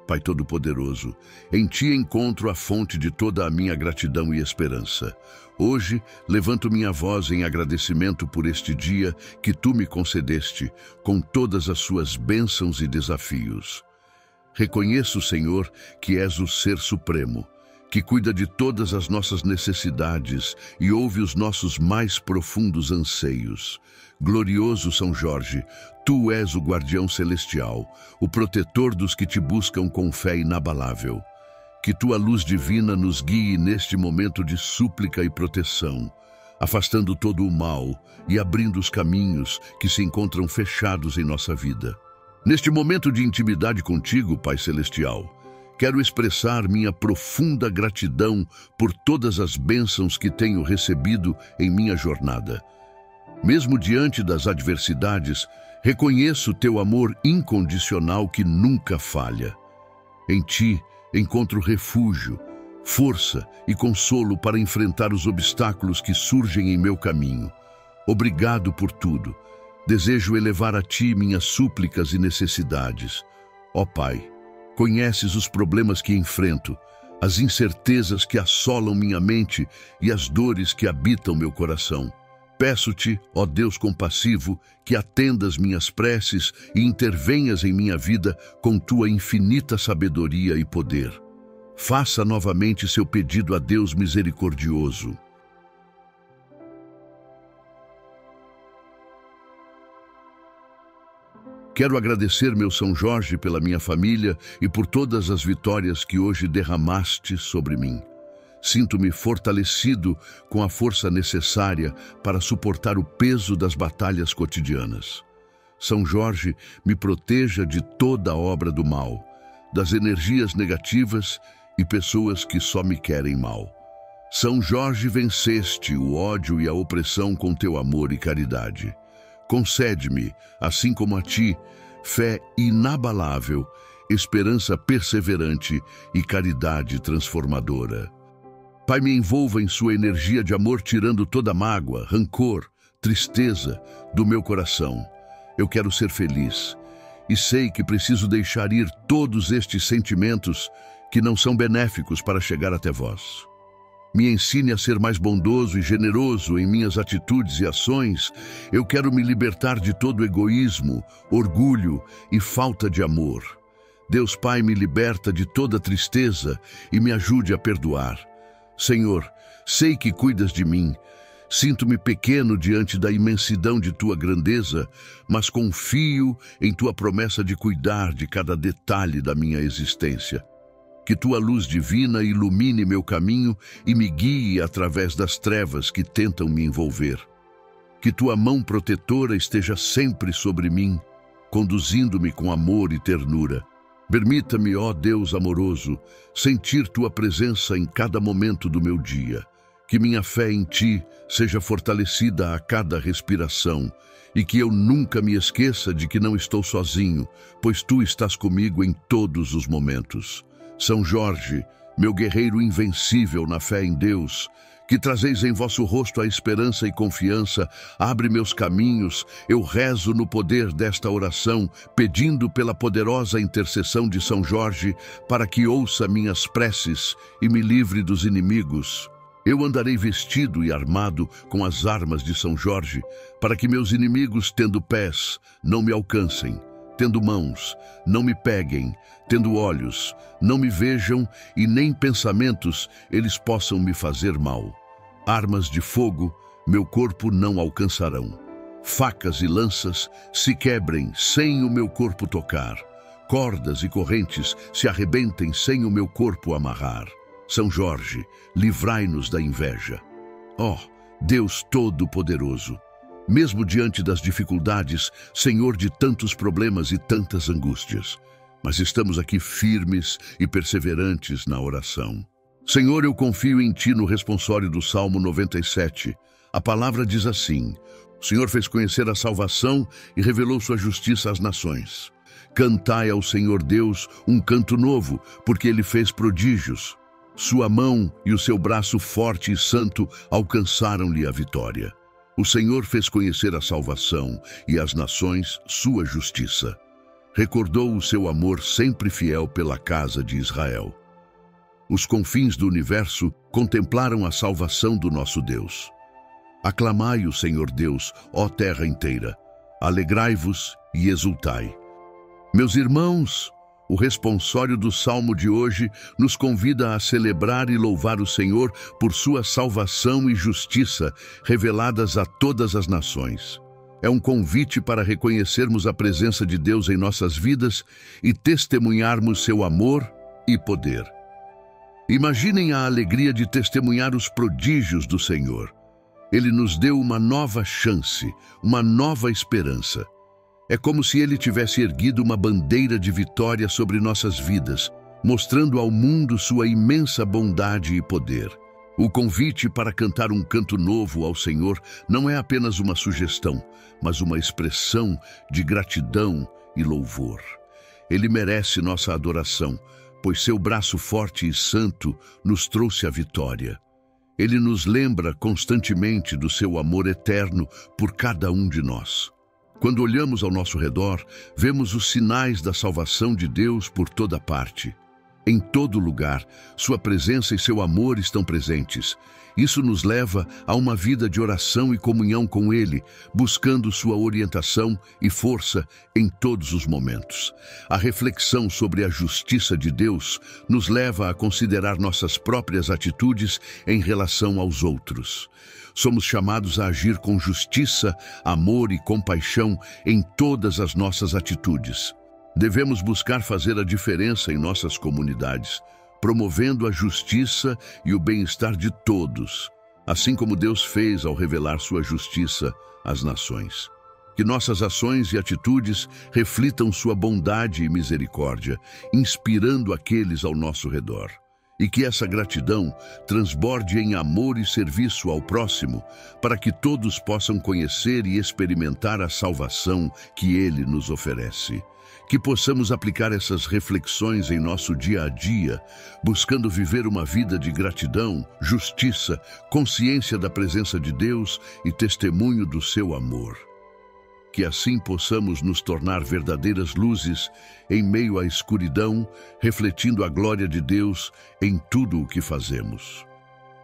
Speaker 1: Pai Todo-Poderoso, em Ti encontro a fonte de toda a minha gratidão e esperança. Hoje, levanto minha voz em agradecimento por este dia que Tu me concedeste, com todas as suas bênçãos e desafios. Reconheço, Senhor, que és o Ser Supremo, que cuida de todas as nossas necessidades e ouve os nossos mais profundos anseios. Glorioso São Jorge, tu és o guardião celestial, o protetor dos que te buscam com fé inabalável. Que tua luz divina nos guie neste momento de súplica e proteção, afastando todo o mal e abrindo os caminhos que se encontram fechados em nossa vida. Neste momento de intimidade contigo, Pai Celestial, quero expressar minha profunda gratidão por todas as bênçãos que tenho recebido em minha jornada. Mesmo diante das adversidades, reconheço teu amor incondicional que nunca falha. Em ti encontro refúgio, força e consolo para enfrentar os obstáculos que surgem em meu caminho. Obrigado por tudo Desejo elevar a Ti minhas súplicas e necessidades. Ó Pai, conheces os problemas que enfrento, as incertezas que assolam minha mente e as dores que habitam meu coração. Peço-te, ó Deus compassivo, que atendas minhas preces e intervenhas em minha vida com tua infinita sabedoria e poder. Faça novamente seu pedido a Deus misericordioso. Quero agradecer, meu São Jorge, pela minha família e por todas as vitórias que hoje derramaste sobre mim. Sinto-me fortalecido com a força necessária para suportar o peso das batalhas cotidianas. São Jorge me proteja de toda obra do mal, das energias negativas e pessoas que só me querem mal. São Jorge venceste o ódio e a opressão com teu amor e caridade. Concede-me, assim como a ti, fé inabalável, esperança perseverante e caridade transformadora. Pai, me envolva em sua energia de amor, tirando toda mágoa, rancor, tristeza do meu coração. Eu quero ser feliz e sei que preciso deixar ir todos estes sentimentos que não são benéficos para chegar até vós. Me ensine a ser mais bondoso e generoso em minhas atitudes e ações. Eu quero me libertar de todo egoísmo, orgulho e falta de amor. Deus Pai me liberta de toda tristeza e me ajude a perdoar. Senhor, sei que cuidas de mim. Sinto-me pequeno diante da imensidão de tua grandeza, mas confio em tua promessa de cuidar de cada detalhe da minha existência. Que tua luz divina ilumine meu caminho e me guie através das trevas que tentam me envolver. Que tua mão protetora esteja sempre sobre mim, conduzindo-me com amor e ternura. Permita-me, ó Deus amoroso, sentir tua presença em cada momento do meu dia. Que minha fé em ti seja fortalecida a cada respiração e que eu nunca me esqueça de que não estou sozinho, pois tu estás comigo em todos os momentos. São Jorge, meu guerreiro invencível na fé em Deus, que trazeis em vosso rosto a esperança e confiança, abre meus caminhos, eu rezo no poder desta oração, pedindo pela poderosa intercessão de São Jorge, para que ouça minhas preces e me livre dos inimigos. Eu andarei vestido e armado com as armas de São Jorge, para que meus inimigos, tendo pés, não me alcancem, tendo mãos, não me peguem, tendo olhos, não me vejam, e nem pensamentos eles possam me fazer mal. Armas de fogo meu corpo não alcançarão. Facas e lanças se quebrem sem o meu corpo tocar. Cordas e correntes se arrebentem sem o meu corpo amarrar. São Jorge, livrai-nos da inveja. Ó, oh, Deus Todo-Poderoso, mesmo diante das dificuldades, Senhor de tantos problemas e tantas angústias, mas estamos aqui firmes e perseverantes na oração. Senhor, eu confio em Ti no responsório do Salmo 97. A palavra diz assim: O Senhor fez conhecer a salvação e revelou sua justiça às nações. Cantai ao Senhor Deus um canto novo, porque Ele fez prodígios. Sua mão e o seu braço forte e santo alcançaram-lhe a vitória. O Senhor fez conhecer a salvação e às nações sua justiça. Recordou o seu amor sempre fiel pela casa de Israel os confins do universo contemplaram a salvação do nosso Deus. Aclamai o Senhor Deus, ó terra inteira. Alegrai-vos e exultai. Meus irmãos, o responsório do salmo de hoje nos convida a celebrar e louvar o Senhor por sua salvação e justiça reveladas a todas as nações. É um convite para reconhecermos a presença de Deus em nossas vidas e testemunharmos seu amor e poder. Imaginem a alegria de testemunhar os prodígios do Senhor. Ele nos deu uma nova chance, uma nova esperança. É como se ele tivesse erguido uma bandeira de vitória sobre nossas vidas, mostrando ao mundo sua imensa bondade e poder. O convite para cantar um canto novo ao Senhor não é apenas uma sugestão, mas uma expressão de gratidão e louvor. Ele merece nossa adoração, pois seu braço forte e santo nos trouxe a vitória. Ele nos lembra constantemente do seu amor eterno por cada um de nós. Quando olhamos ao nosso redor, vemos os sinais da salvação de Deus por toda parte. Em todo lugar, sua presença e seu amor estão presentes. Isso nos leva a uma vida de oração e comunhão com Ele, buscando sua orientação e força em todos os momentos. A reflexão sobre a justiça de Deus nos leva a considerar nossas próprias atitudes em relação aos outros. Somos chamados a agir com justiça, amor e compaixão em todas as nossas atitudes. Devemos buscar fazer a diferença em nossas comunidades, promovendo a justiça e o bem-estar de todos, assim como Deus fez ao revelar sua justiça às nações. Que nossas ações e atitudes reflitam sua bondade e misericórdia, inspirando aqueles ao nosso redor e que essa gratidão transborde em amor e serviço ao próximo, para que todos possam conhecer e experimentar a salvação que Ele nos oferece. Que possamos aplicar essas reflexões em nosso dia a dia, buscando viver uma vida de gratidão, justiça, consciência da presença de Deus e testemunho do seu amor que assim possamos nos tornar verdadeiras luzes em meio à escuridão, refletindo a glória de Deus em tudo o que fazemos.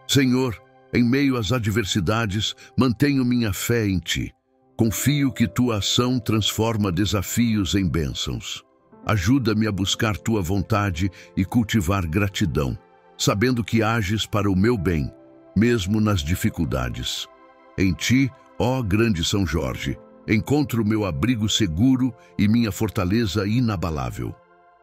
Speaker 1: Senhor, em meio às adversidades, mantenho minha fé em Ti. Confio que Tua ação transforma desafios em bênçãos. Ajuda-me a buscar Tua vontade e cultivar gratidão, sabendo que ages para o meu bem, mesmo nas dificuldades. Em Ti, ó grande São Jorge, encontro meu abrigo seguro e minha fortaleza inabalável.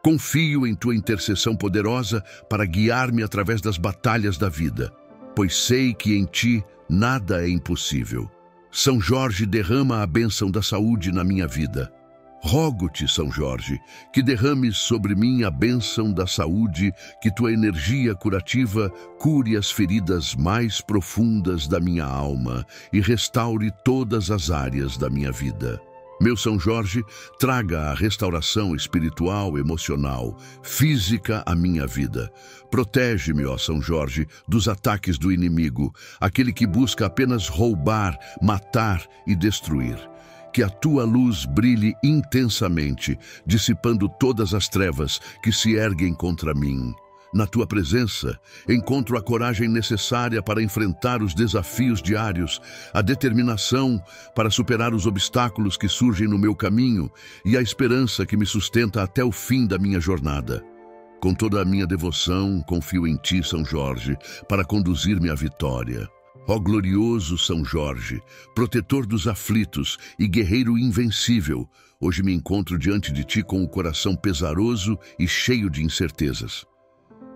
Speaker 1: Confio em tua intercessão poderosa para guiar-me através das batalhas da vida, pois sei que em ti nada é impossível. São Jorge derrama a bênção da saúde na minha vida. Rogo-te, São Jorge, que derrames sobre mim a bênção da saúde, que tua energia curativa cure as feridas mais profundas da minha alma e restaure todas as áreas da minha vida. Meu São Jorge, traga a restauração espiritual, emocional, física à minha vida. Protege-me, ó São Jorge, dos ataques do inimigo, aquele que busca apenas roubar, matar e destruir. Que a tua luz brilhe intensamente, dissipando todas as trevas que se erguem contra mim. Na tua presença, encontro a coragem necessária para enfrentar os desafios diários, a determinação para superar os obstáculos que surgem no meu caminho e a esperança que me sustenta até o fim da minha jornada. Com toda a minha devoção, confio em ti, São Jorge, para conduzir-me à vitória. Ó glorioso São Jorge, protetor dos aflitos e guerreiro invencível, hoje me encontro diante de ti com o coração pesaroso e cheio de incertezas.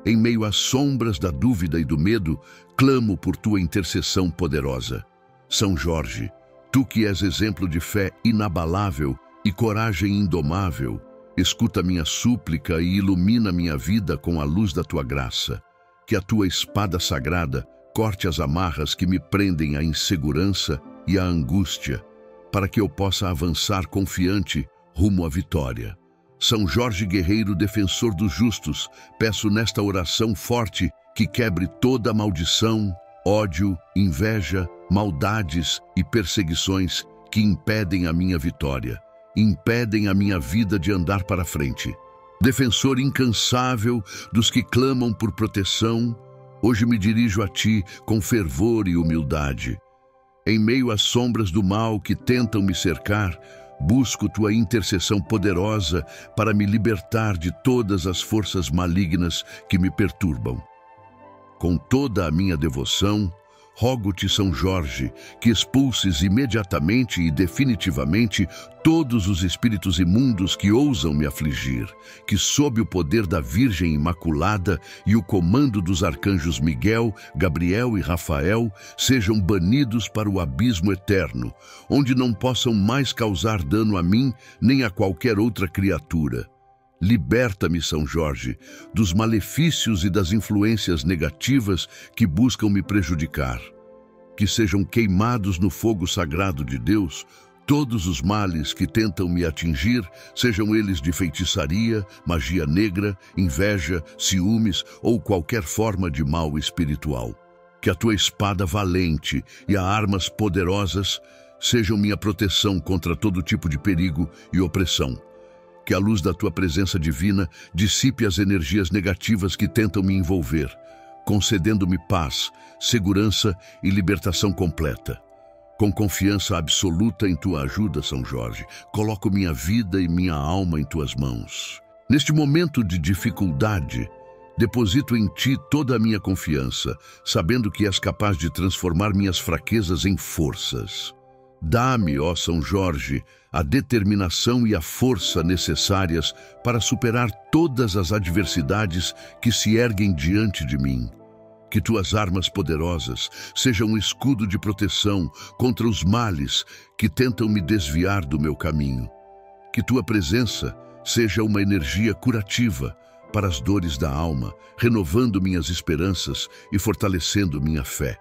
Speaker 1: Em meio às sombras da dúvida e do medo, clamo por tua intercessão poderosa. São Jorge, tu que és exemplo de fé inabalável e coragem indomável, escuta minha súplica e ilumina minha vida com a luz da tua graça. Que a tua espada sagrada corte as amarras que me prendem à insegurança e à angústia, para que eu possa avançar confiante rumo à vitória. São Jorge Guerreiro, defensor dos justos, peço nesta oração forte que quebre toda maldição, ódio, inveja, maldades e perseguições que impedem a minha vitória, impedem a minha vida de andar para frente. Defensor incansável dos que clamam por proteção, hoje me dirijo a ti com fervor e humildade. Em meio às sombras do mal que tentam me cercar, Busco tua intercessão poderosa para me libertar de todas as forças malignas que me perturbam. Com toda a minha devoção, rogo-te, São Jorge, que expulses imediatamente e definitivamente todos os espíritos imundos que ousam me afligir, que sob o poder da Virgem Imaculada e o comando dos arcanjos Miguel, Gabriel e Rafael sejam banidos para o abismo eterno, onde não possam mais causar dano a mim nem a qualquer outra criatura. Liberta-me, São Jorge, dos malefícios e das influências negativas que buscam me prejudicar. Que sejam queimados no fogo sagrado de Deus todos os males que tentam me atingir, sejam eles de feitiçaria, magia negra, inveja, ciúmes ou qualquer forma de mal espiritual. Que a tua espada valente e as armas poderosas sejam minha proteção contra todo tipo de perigo e opressão que a luz da tua presença divina dissipe as energias negativas que tentam me envolver, concedendo-me paz, segurança e libertação completa. Com confiança absoluta em tua ajuda, São Jorge, coloco minha vida e minha alma em tuas mãos. Neste momento de dificuldade, deposito em ti toda a minha confiança, sabendo que és capaz de transformar minhas fraquezas em forças. Dá-me, ó São Jorge, a determinação e a força necessárias para superar todas as adversidades que se erguem diante de mim. Que tuas armas poderosas sejam um escudo de proteção contra os males que tentam me desviar do meu caminho. Que tua presença seja uma energia curativa para as dores da alma, renovando minhas esperanças e fortalecendo minha fé.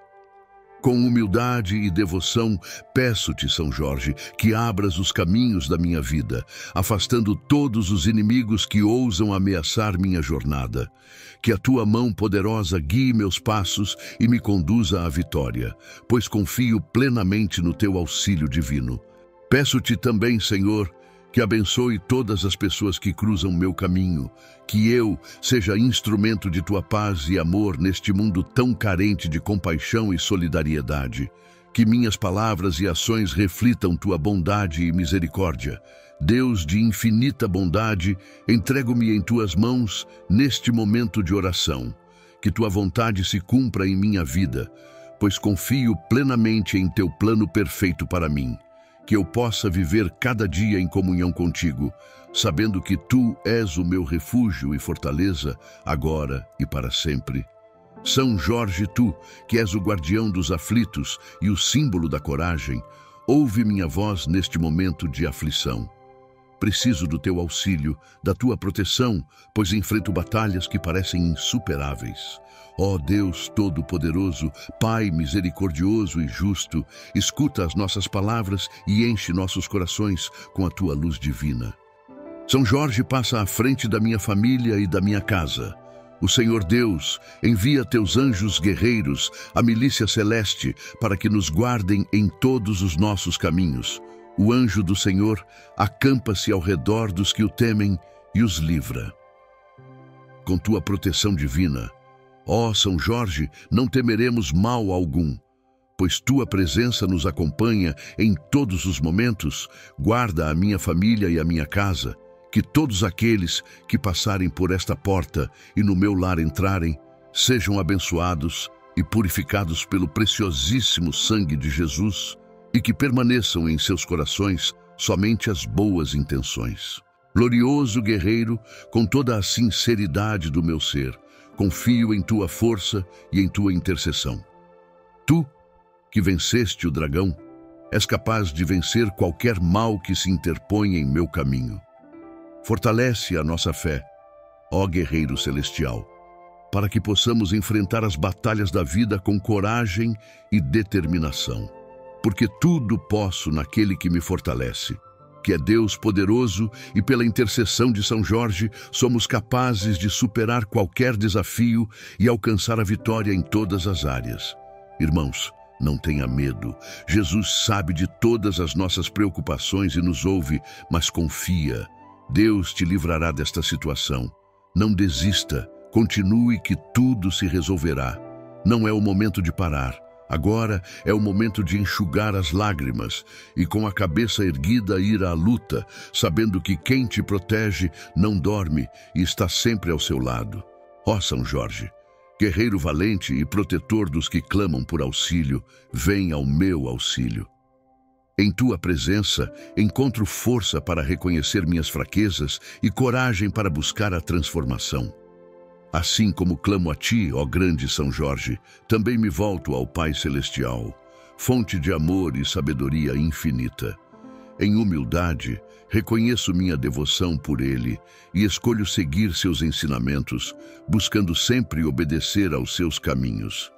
Speaker 1: Com humildade e devoção, peço-te, São Jorge, que abras os caminhos da minha vida, afastando todos os inimigos que ousam ameaçar minha jornada. Que a tua mão poderosa guie meus passos e me conduza à vitória, pois confio plenamente no teu auxílio divino. Peço-te também, Senhor, que abençoe todas as pessoas que cruzam meu caminho, que eu seja instrumento de tua paz e amor neste mundo tão carente de compaixão e solidariedade. Que minhas palavras e ações reflitam tua bondade e misericórdia. Deus de infinita bondade, entrego-me em tuas mãos neste momento de oração. Que tua vontade se cumpra em minha vida, pois confio plenamente em teu plano perfeito para mim que eu possa viver cada dia em comunhão contigo, sabendo que tu és o meu refúgio e fortaleza, agora e para sempre. São Jorge, tu, que és o guardião dos aflitos e o símbolo da coragem, ouve minha voz neste momento de aflição. Preciso do teu auxílio, da tua proteção, pois enfrento batalhas que parecem insuperáveis. Ó Deus Todo-Poderoso, Pai misericordioso e justo, escuta as nossas palavras e enche nossos corações com a tua luz divina. São Jorge passa à frente da minha família e da minha casa. O Senhor Deus envia teus anjos guerreiros, a milícia celeste, para que nos guardem em todos os nossos caminhos. O anjo do Senhor acampa-se ao redor dos que o temem e os livra. Com tua proteção divina, ó São Jorge, não temeremos mal algum, pois tua presença nos acompanha em todos os momentos, guarda a minha família e a minha casa, que todos aqueles que passarem por esta porta e no meu lar entrarem, sejam abençoados e purificados pelo preciosíssimo sangue de Jesus, e que permaneçam em seus corações somente as boas intenções. Glorioso guerreiro, com toda a sinceridade do meu ser, confio em tua força e em tua intercessão. Tu, que venceste o dragão, és capaz de vencer qualquer mal que se interponha em meu caminho. Fortalece a nossa fé, ó guerreiro celestial, para que possamos enfrentar as batalhas da vida com coragem e determinação porque tudo posso naquele que me fortalece, que é Deus poderoso e pela intercessão de São Jorge somos capazes de superar qualquer desafio e alcançar a vitória em todas as áreas. Irmãos, não tenha medo. Jesus sabe de todas as nossas preocupações e nos ouve, mas confia. Deus te livrará desta situação. Não desista, continue que tudo se resolverá. Não é o momento de parar. Agora é o momento de enxugar as lágrimas e, com a cabeça erguida, ir à luta, sabendo que quem te protege não dorme e está sempre ao seu lado. Ó São Jorge, guerreiro valente e protetor dos que clamam por auxílio, vem ao meu auxílio. Em tua presença, encontro força para reconhecer minhas fraquezas e coragem para buscar a transformação. Assim como clamo a ti, ó grande São Jorge, também me volto ao Pai Celestial, fonte de amor e sabedoria infinita. Em humildade, reconheço minha devoção por ele e escolho seguir seus ensinamentos, buscando sempre obedecer aos seus caminhos.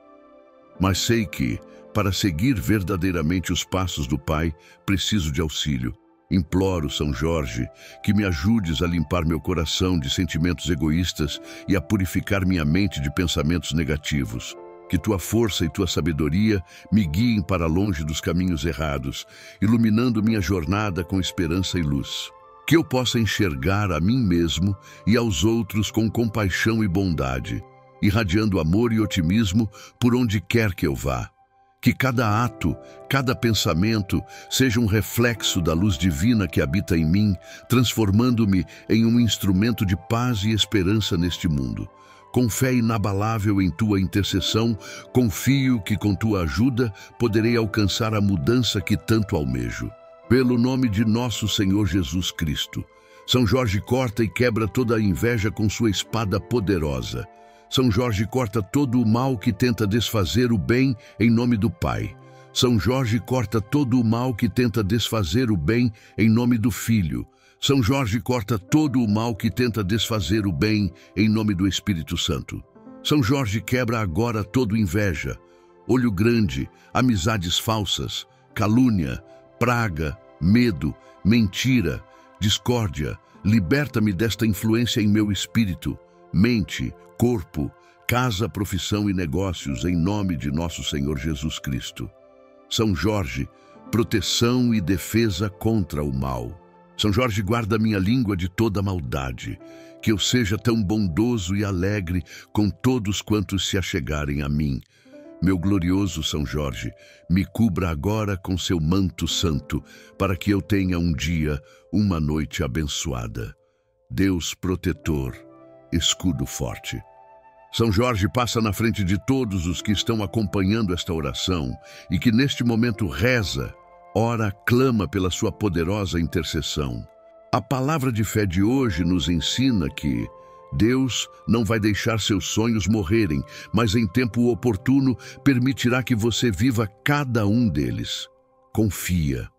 Speaker 1: Mas sei que, para seguir verdadeiramente os passos do Pai, preciso de auxílio, Imploro, São Jorge, que me ajudes a limpar meu coração de sentimentos egoístas e a purificar minha mente de pensamentos negativos. Que tua força e tua sabedoria me guiem para longe dos caminhos errados, iluminando minha jornada com esperança e luz. Que eu possa enxergar a mim mesmo e aos outros com compaixão e bondade, irradiando amor e otimismo por onde quer que eu vá. Que cada ato, cada pensamento seja um reflexo da luz divina que habita em mim, transformando-me em um instrumento de paz e esperança neste mundo. Com fé inabalável em tua intercessão, confio que com tua ajuda poderei alcançar a mudança que tanto almejo. Pelo nome de nosso Senhor Jesus Cristo. São Jorge corta e quebra toda a inveja com sua espada poderosa. São Jorge corta todo o mal que tenta desfazer o bem em nome do Pai. São Jorge corta todo o mal que tenta desfazer o bem em nome do Filho. São Jorge corta todo o mal que tenta desfazer o bem em nome do Espírito Santo. São Jorge quebra agora todo inveja, olho grande, amizades falsas, calúnia, praga, medo, mentira, discórdia. Liberta-me desta influência em meu espírito, mente, corpo, casa, profissão e negócios em nome de nosso Senhor Jesus Cristo. São Jorge, proteção e defesa contra o mal. São Jorge guarda minha língua de toda maldade, que eu seja tão bondoso e alegre com todos quantos se achegarem a mim. Meu glorioso São Jorge, me cubra agora com seu manto santo, para que eu tenha um dia, uma noite abençoada. Deus protetor, escudo forte. São Jorge passa na frente de todos os que estão acompanhando esta oração e que neste momento reza, ora, clama pela sua poderosa intercessão. A palavra de fé de hoje nos ensina que Deus não vai deixar seus sonhos morrerem, mas em tempo oportuno permitirá que você viva cada um deles. Confia,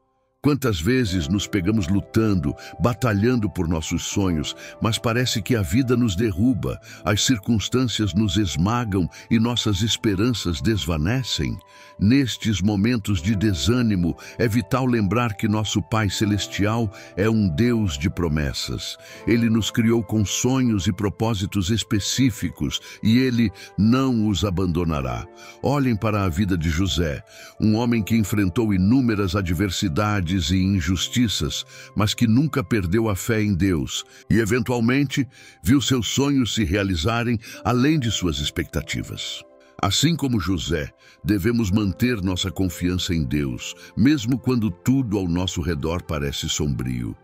Speaker 1: Quantas vezes nos pegamos lutando, batalhando por nossos sonhos, mas parece que a vida nos derruba, as circunstâncias nos esmagam e nossas esperanças desvanecem? Nestes momentos de desânimo, é vital lembrar que nosso Pai Celestial é um Deus de promessas. Ele nos criou com sonhos e propósitos específicos e Ele não os abandonará. Olhem para a vida de José, um homem que enfrentou inúmeras adversidades e injustiças, mas que nunca perdeu a fé em Deus e, eventualmente, viu seus sonhos se realizarem além de suas expectativas. Assim como José, devemos manter nossa confiança em Deus, mesmo quando tudo ao nosso redor parece sombrio.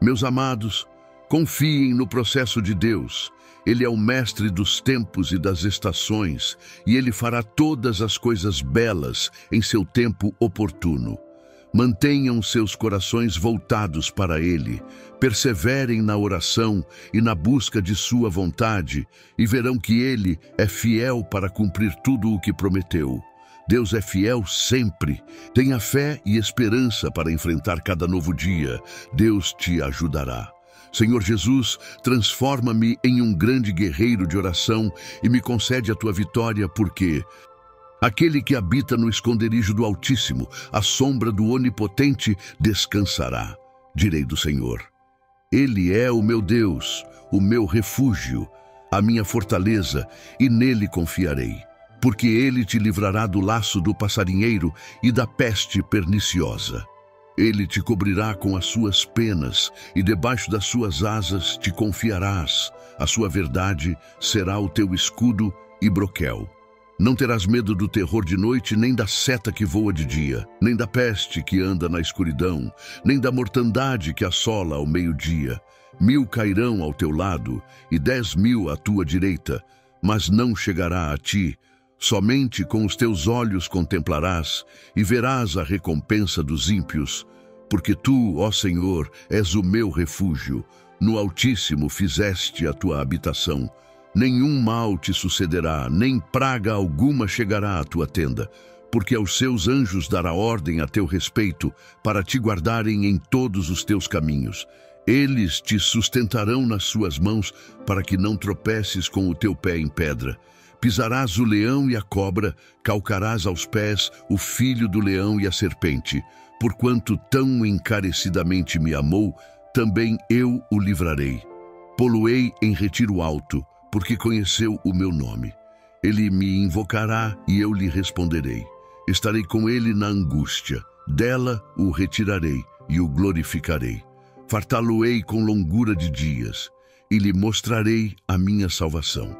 Speaker 1: Meus amados, confiem no processo de Deus. Ele é o mestre dos tempos e das estações, e ele fará todas as coisas belas em seu tempo oportuno. Mantenham seus corações voltados para Ele, perseverem na oração e na busca de Sua vontade, e verão que Ele é fiel para cumprir tudo o que prometeu. Deus é fiel sempre. Tenha fé e esperança para enfrentar cada novo dia. Deus te ajudará. Senhor Jesus, transforma-me em um grande guerreiro de oração e me concede a tua vitória, porque Aquele que habita no esconderijo do Altíssimo, à sombra do Onipotente, descansará. Direi do Senhor. Ele é o meu Deus, o meu refúgio, a minha fortaleza, e nele confiarei. Porque ele te livrará do laço do passarinheiro e da peste perniciosa. Ele te cobrirá com as suas penas, e debaixo das suas asas te confiarás. A sua verdade será o teu escudo e broquel. Não terás medo do terror de noite, nem da seta que voa de dia, nem da peste que anda na escuridão, nem da mortandade que assola ao meio-dia. Mil cairão ao teu lado e dez mil à tua direita, mas não chegará a ti. Somente com os teus olhos contemplarás e verás a recompensa dos ímpios. Porque tu, ó Senhor, és o meu refúgio. No Altíssimo fizeste a tua habitação. Nenhum mal te sucederá, nem praga alguma chegará à tua tenda, porque aos seus anjos dará ordem a teu respeito, para te guardarem em todos os teus caminhos. Eles te sustentarão nas suas mãos, para que não tropeces com o teu pé em pedra. Pisarás o leão e a cobra, calcarás aos pés o filho do leão e a serpente. Porquanto tão encarecidamente me amou, também eu o livrarei. Poluei em retiro alto, porque conheceu o meu nome. Ele me invocará e eu lhe responderei. Estarei com ele na angústia, dela o retirarei e o glorificarei. Fartá-lo-ei com longura de dias e lhe mostrarei a minha salvação.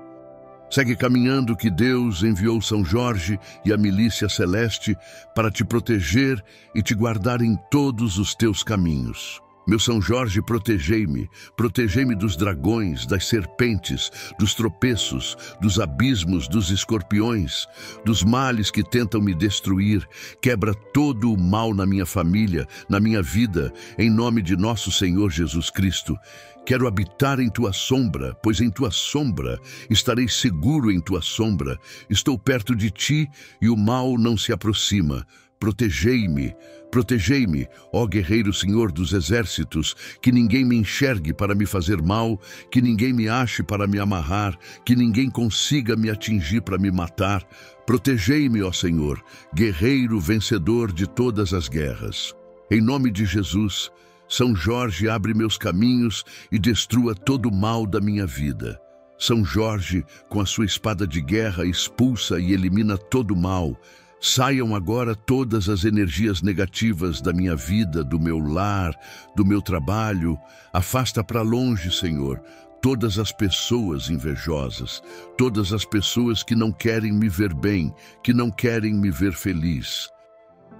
Speaker 1: Segue caminhando que Deus enviou São Jorge e a milícia celeste para te proteger e te guardar em todos os teus caminhos. Meu São Jorge, protegei-me, protegei-me dos dragões, das serpentes, dos tropeços, dos abismos, dos escorpiões, dos males que tentam me destruir. Quebra todo o mal na minha família, na minha vida, em nome de nosso Senhor Jesus Cristo. Quero habitar em tua sombra, pois em tua sombra estarei seguro em tua sombra. Estou perto de ti e o mal não se aproxima. Protegei-me, protegei-me, ó guerreiro Senhor dos exércitos, que ninguém me enxergue para me fazer mal, que ninguém me ache para me amarrar, que ninguém consiga me atingir para me matar. Protegei-me, ó Senhor, guerreiro vencedor de todas as guerras. Em nome de Jesus, São Jorge abre meus caminhos e destrua todo o mal da minha vida. São Jorge, com a sua espada de guerra, expulsa e elimina todo o mal, Saiam agora todas as energias negativas da minha vida, do meu lar, do meu trabalho. Afasta para longe, Senhor, todas as pessoas invejosas, todas as pessoas que não querem me ver bem, que não querem me ver feliz.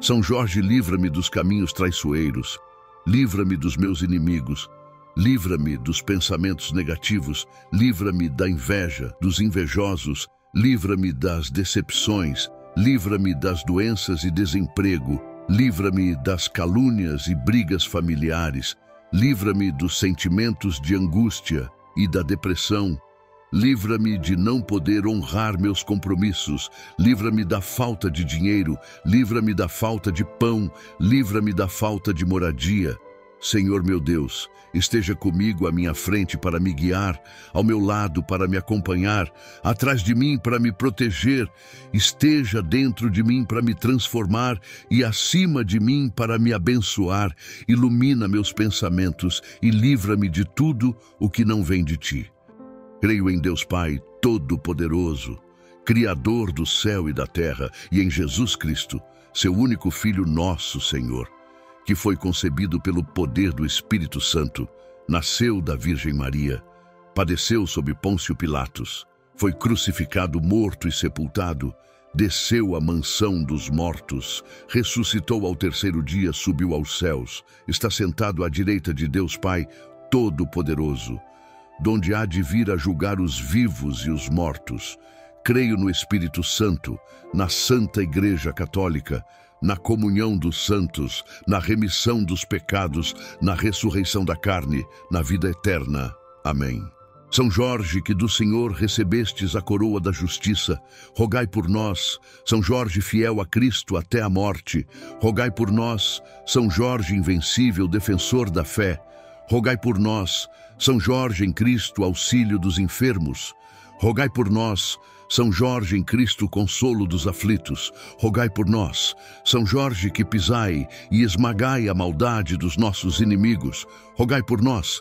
Speaker 1: São Jorge, livra-me dos caminhos traiçoeiros, livra-me dos meus inimigos, livra-me dos pensamentos negativos, livra-me da inveja, dos invejosos, livra-me das decepções, Livra-me das doenças e desemprego, livra-me das calúnias e brigas familiares, livra-me dos sentimentos de angústia e da depressão, Livra-me de não poder honrar meus compromissos. Livra-me da falta de dinheiro. Livra-me da falta de pão. Livra-me da falta de moradia. Senhor meu Deus, esteja comigo à minha frente para me guiar, ao meu lado para me acompanhar, atrás de mim para me proteger, esteja dentro de mim para me transformar e acima de mim para me abençoar. Ilumina meus pensamentos e livra-me de tudo o que não vem de ti. Creio em Deus Pai Todo-Poderoso, Criador do céu e da terra, e em Jesus Cristo, seu único Filho, nosso Senhor, que foi concebido pelo poder do Espírito Santo, nasceu da Virgem Maria, padeceu sob Pôncio Pilatos, foi crucificado, morto e sepultado, desceu à mansão dos mortos, ressuscitou ao terceiro dia, subiu aos céus, está sentado à direita de Deus Pai Todo-Poderoso, donde há de vir a julgar os vivos e os mortos. Creio no Espírito Santo, na Santa Igreja Católica, na comunhão dos santos, na remissão dos pecados, na ressurreição da carne, na vida eterna. Amém. São Jorge, que do Senhor recebestes a coroa da justiça, rogai por nós. São Jorge, fiel a Cristo até a morte, rogai por nós. São Jorge, invencível, defensor da fé, rogai por nós. São Jorge em Cristo, auxílio dos enfermos, rogai por nós. São Jorge em Cristo, consolo dos aflitos, rogai por nós. São Jorge que pisai e esmagai a maldade dos nossos inimigos, rogai por nós.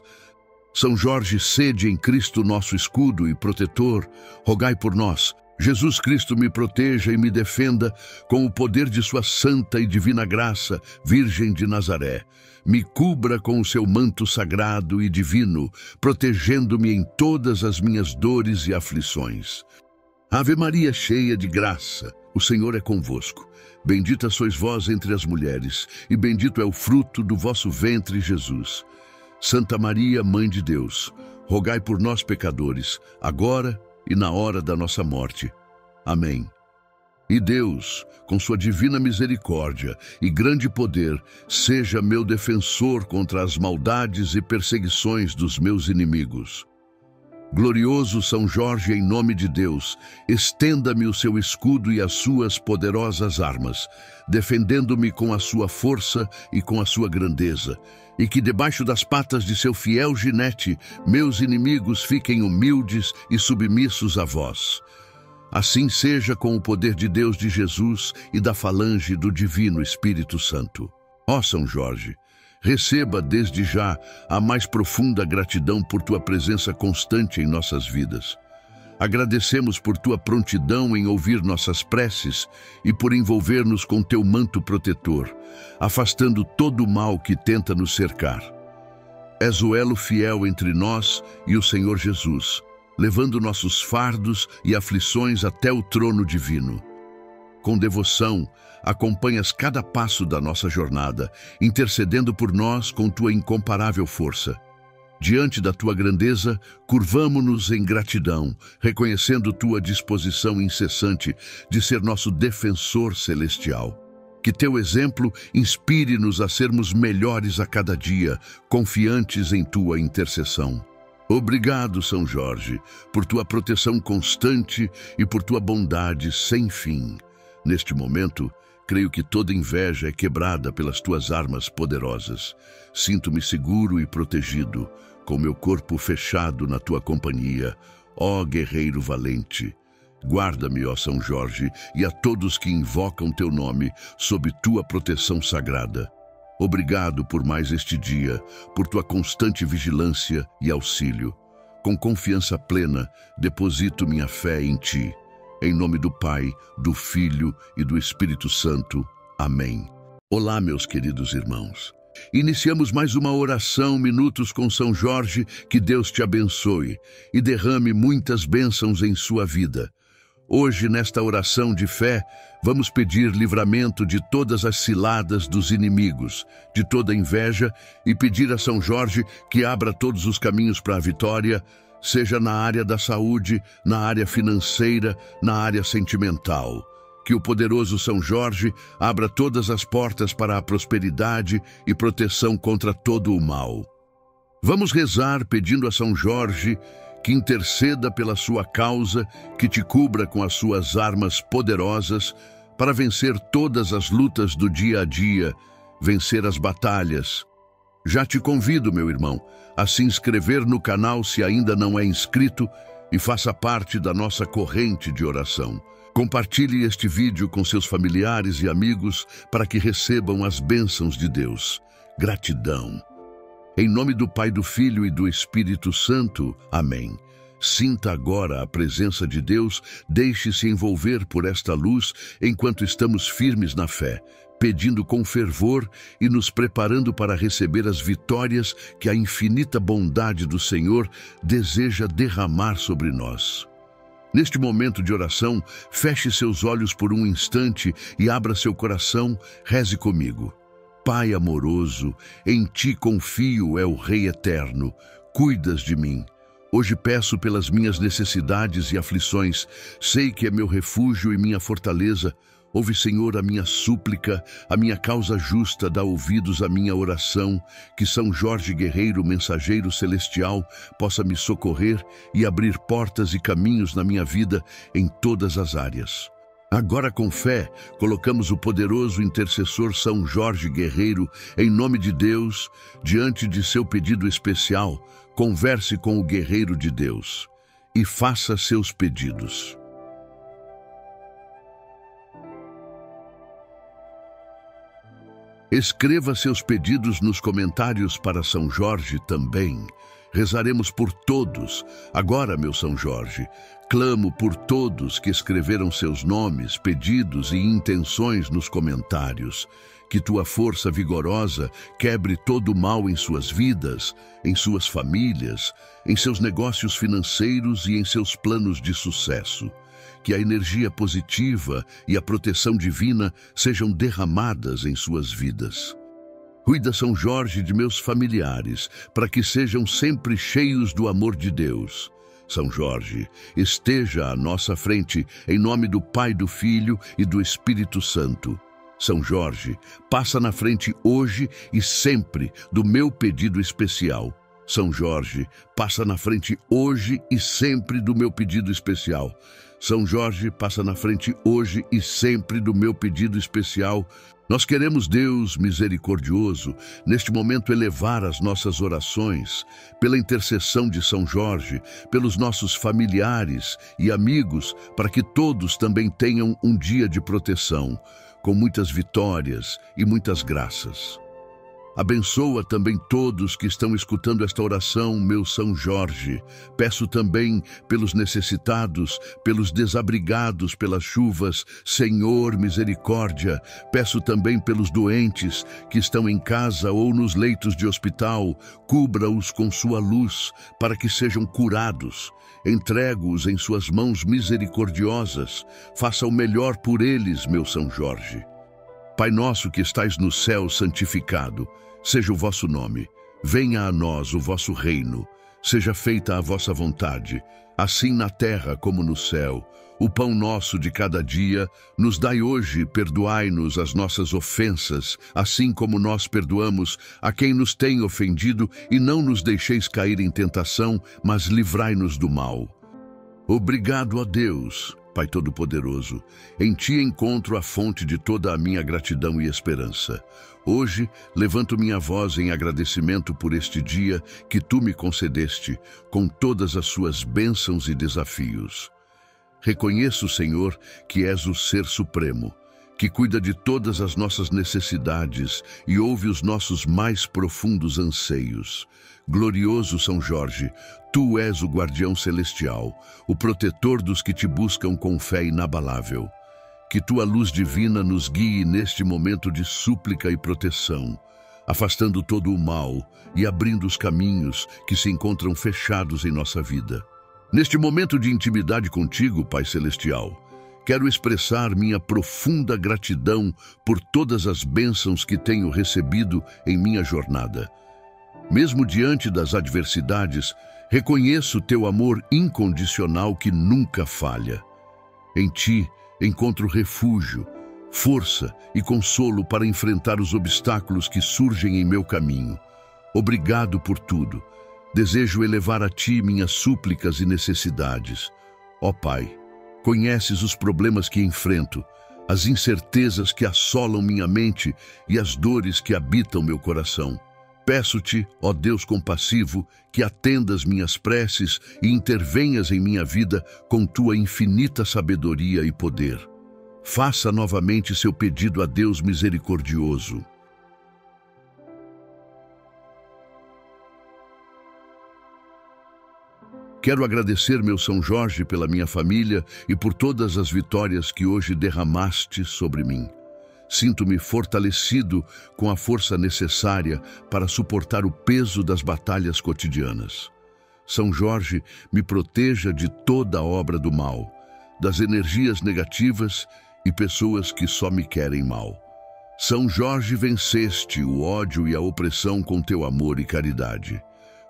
Speaker 1: São Jorge, sede em Cristo, nosso escudo e protetor, rogai por nós. Jesus Cristo me proteja e me defenda com o poder de sua santa e divina graça, Virgem de Nazaré. Me cubra com o seu manto sagrado e divino, protegendo-me em todas as minhas dores e aflições. Ave Maria, cheia de graça, o Senhor é convosco. Bendita sois vós entre as mulheres, e bendito é o fruto do vosso ventre, Jesus. Santa Maria, Mãe de Deus, rogai por nós, pecadores, agora e na hora da nossa morte. Amém. E Deus, com sua divina misericórdia e grande poder, seja meu defensor contra as maldades e perseguições dos meus inimigos. Glorioso São Jorge, em nome de Deus, estenda-me o seu escudo e as suas poderosas armas, defendendo-me com a sua força e com a sua grandeza, e que debaixo das patas de seu fiel ginete meus inimigos fiquem humildes e submissos a vós. Assim seja com o poder de Deus de Jesus e da falange do Divino Espírito Santo. Ó São Jorge, Receba desde já a mais profunda gratidão por tua presença constante em nossas vidas. Agradecemos por tua prontidão em ouvir nossas preces e por envolver-nos com teu manto protetor, afastando todo o mal que tenta nos cercar. És o elo fiel entre nós e o Senhor Jesus, levando nossos fardos e aflições até o trono divino. Com devoção, acompanhas cada passo da nossa jornada, intercedendo por nós com tua incomparável força. Diante da tua grandeza, curvamo-nos em gratidão, reconhecendo tua disposição incessante de ser nosso defensor celestial. Que teu exemplo inspire-nos a sermos melhores a cada dia, confiantes em tua intercessão. Obrigado, São Jorge, por tua proteção constante e por tua bondade sem fim. Neste momento, creio que toda inveja é quebrada pelas tuas armas poderosas. Sinto-me seguro e protegido, com meu corpo fechado na tua companhia, ó guerreiro valente. Guarda-me, ó São Jorge, e a todos que invocam teu nome, sob tua proteção sagrada. Obrigado por mais este dia, por tua constante vigilância e auxílio. Com confiança plena, deposito minha fé em ti. Em nome do Pai, do Filho e do Espírito Santo. Amém. Olá, meus queridos irmãos. Iniciamos mais uma oração, minutos com São Jorge, que Deus te abençoe e derrame muitas bênçãos em sua vida. Hoje, nesta oração de fé, vamos pedir livramento de todas as ciladas dos inimigos, de toda inveja e pedir a São Jorge que abra todos os caminhos para a vitória, seja na área da saúde, na área financeira, na área sentimental. Que o poderoso São Jorge abra todas as portas para a prosperidade e proteção contra todo o mal. Vamos rezar pedindo a São Jorge que interceda pela sua causa, que te cubra com as suas armas poderosas para vencer todas as lutas do dia a dia, vencer as batalhas. Já te convido, meu irmão, a se inscrever no canal se ainda não é inscrito e faça parte da nossa corrente de oração. Compartilhe este vídeo com seus familiares e amigos para que recebam as bênçãos de Deus. Gratidão. Em nome do Pai, do Filho e do Espírito Santo. Amém. Sinta agora a presença de Deus, deixe-se envolver por esta luz enquanto estamos firmes na fé, pedindo com fervor e nos preparando para receber as vitórias que a infinita bondade do Senhor deseja derramar sobre nós. Neste momento de oração, feche seus olhos por um instante e abra seu coração, reze comigo. Pai amoroso, em ti confio, é o Rei eterno. Cuidas de mim. Hoje peço pelas minhas necessidades e aflições. Sei que é meu refúgio e minha fortaleza. Ouve, Senhor, a minha súplica, a minha causa justa, dá ouvidos à minha oração, que São Jorge Guerreiro, mensageiro celestial, possa me socorrer e abrir portas e caminhos na minha vida em todas as áreas. Agora, com fé, colocamos o poderoso intercessor São Jorge Guerreiro, em nome de Deus, diante de seu pedido especial. Converse com o guerreiro de Deus e faça seus pedidos. Escreva seus pedidos nos comentários para São Jorge também. Rezaremos por todos. Agora, meu São Jorge, clamo por todos que escreveram seus nomes, pedidos e intenções nos comentários. Que tua força vigorosa quebre todo o mal em suas vidas, em suas famílias, em seus negócios financeiros e em seus planos de sucesso. Que a energia positiva e a proteção divina sejam derramadas em suas vidas. Cuida, São Jorge, de meus familiares, para que sejam sempre cheios do amor de Deus. São Jorge, esteja à nossa frente, em nome do Pai, do Filho e do Espírito Santo. São Jorge, passa na frente hoje e sempre do meu pedido especial. São Jorge, passa na frente hoje e sempre do meu pedido especial. São Jorge, passa na frente hoje e sempre do meu pedido especial. Nós queremos, Deus misericordioso, neste momento elevar as nossas orações pela intercessão de São Jorge, pelos nossos familiares e amigos, para que todos também tenham um dia de proteção, com muitas vitórias e muitas graças. Abençoa também todos que estão escutando esta oração, meu São Jorge. Peço também pelos necessitados, pelos desabrigados pelas chuvas, Senhor, misericórdia. Peço também pelos doentes que estão em casa ou nos leitos de hospital. Cubra-os com sua luz para que sejam curados. Entrego-os em suas mãos misericordiosas. Faça o melhor por eles, meu São Jorge. Pai nosso que estais no céu, santificado Seja o vosso nome, venha a nós o vosso reino, seja feita a vossa vontade, assim na terra como no céu. O pão nosso de cada dia nos dai hoje, perdoai-nos as nossas ofensas, assim como nós perdoamos a quem nos tem ofendido, e não nos deixeis cair em tentação, mas livrai-nos do mal. Obrigado a Deus, Pai Todo-Poderoso, em Ti encontro a fonte de toda a minha gratidão e esperança. Hoje, levanto minha voz em agradecimento por este dia que Tu me concedeste, com todas as suas bênçãos e desafios. Reconheço, Senhor, que és o Ser Supremo, que cuida de todas as nossas necessidades e ouve os nossos mais profundos anseios. Glorioso São Jorge, tu és o guardião celestial, o protetor dos que te buscam com fé inabalável. Que tua luz divina nos guie neste momento de súplica e proteção, afastando todo o mal e abrindo os caminhos que se encontram fechados em nossa vida. Neste momento de intimidade contigo, Pai Celestial, quero expressar minha profunda gratidão por todas as bênçãos que tenho recebido em minha jornada. Mesmo diante das adversidades, reconheço teu amor incondicional que nunca falha. Em ti encontro refúgio, força e consolo para enfrentar os obstáculos que surgem em meu caminho. Obrigado por tudo. Desejo elevar a Ti minhas súplicas e necessidades. Ó Pai, conheces os problemas que enfrento, as incertezas que assolam minha mente e as dores que habitam meu coração. Peço-te, ó Deus compassivo, que atendas minhas preces e intervenhas em minha vida com tua infinita sabedoria e poder. Faça novamente seu pedido a Deus misericordioso. Quero agradecer, meu São Jorge, pela minha família e por todas as vitórias que hoje derramaste sobre mim. Sinto-me fortalecido com a força necessária para suportar o peso das batalhas cotidianas. São Jorge me proteja de toda obra do mal, das energias negativas e pessoas que só me querem mal. São Jorge venceste o ódio e a opressão com teu amor e caridade.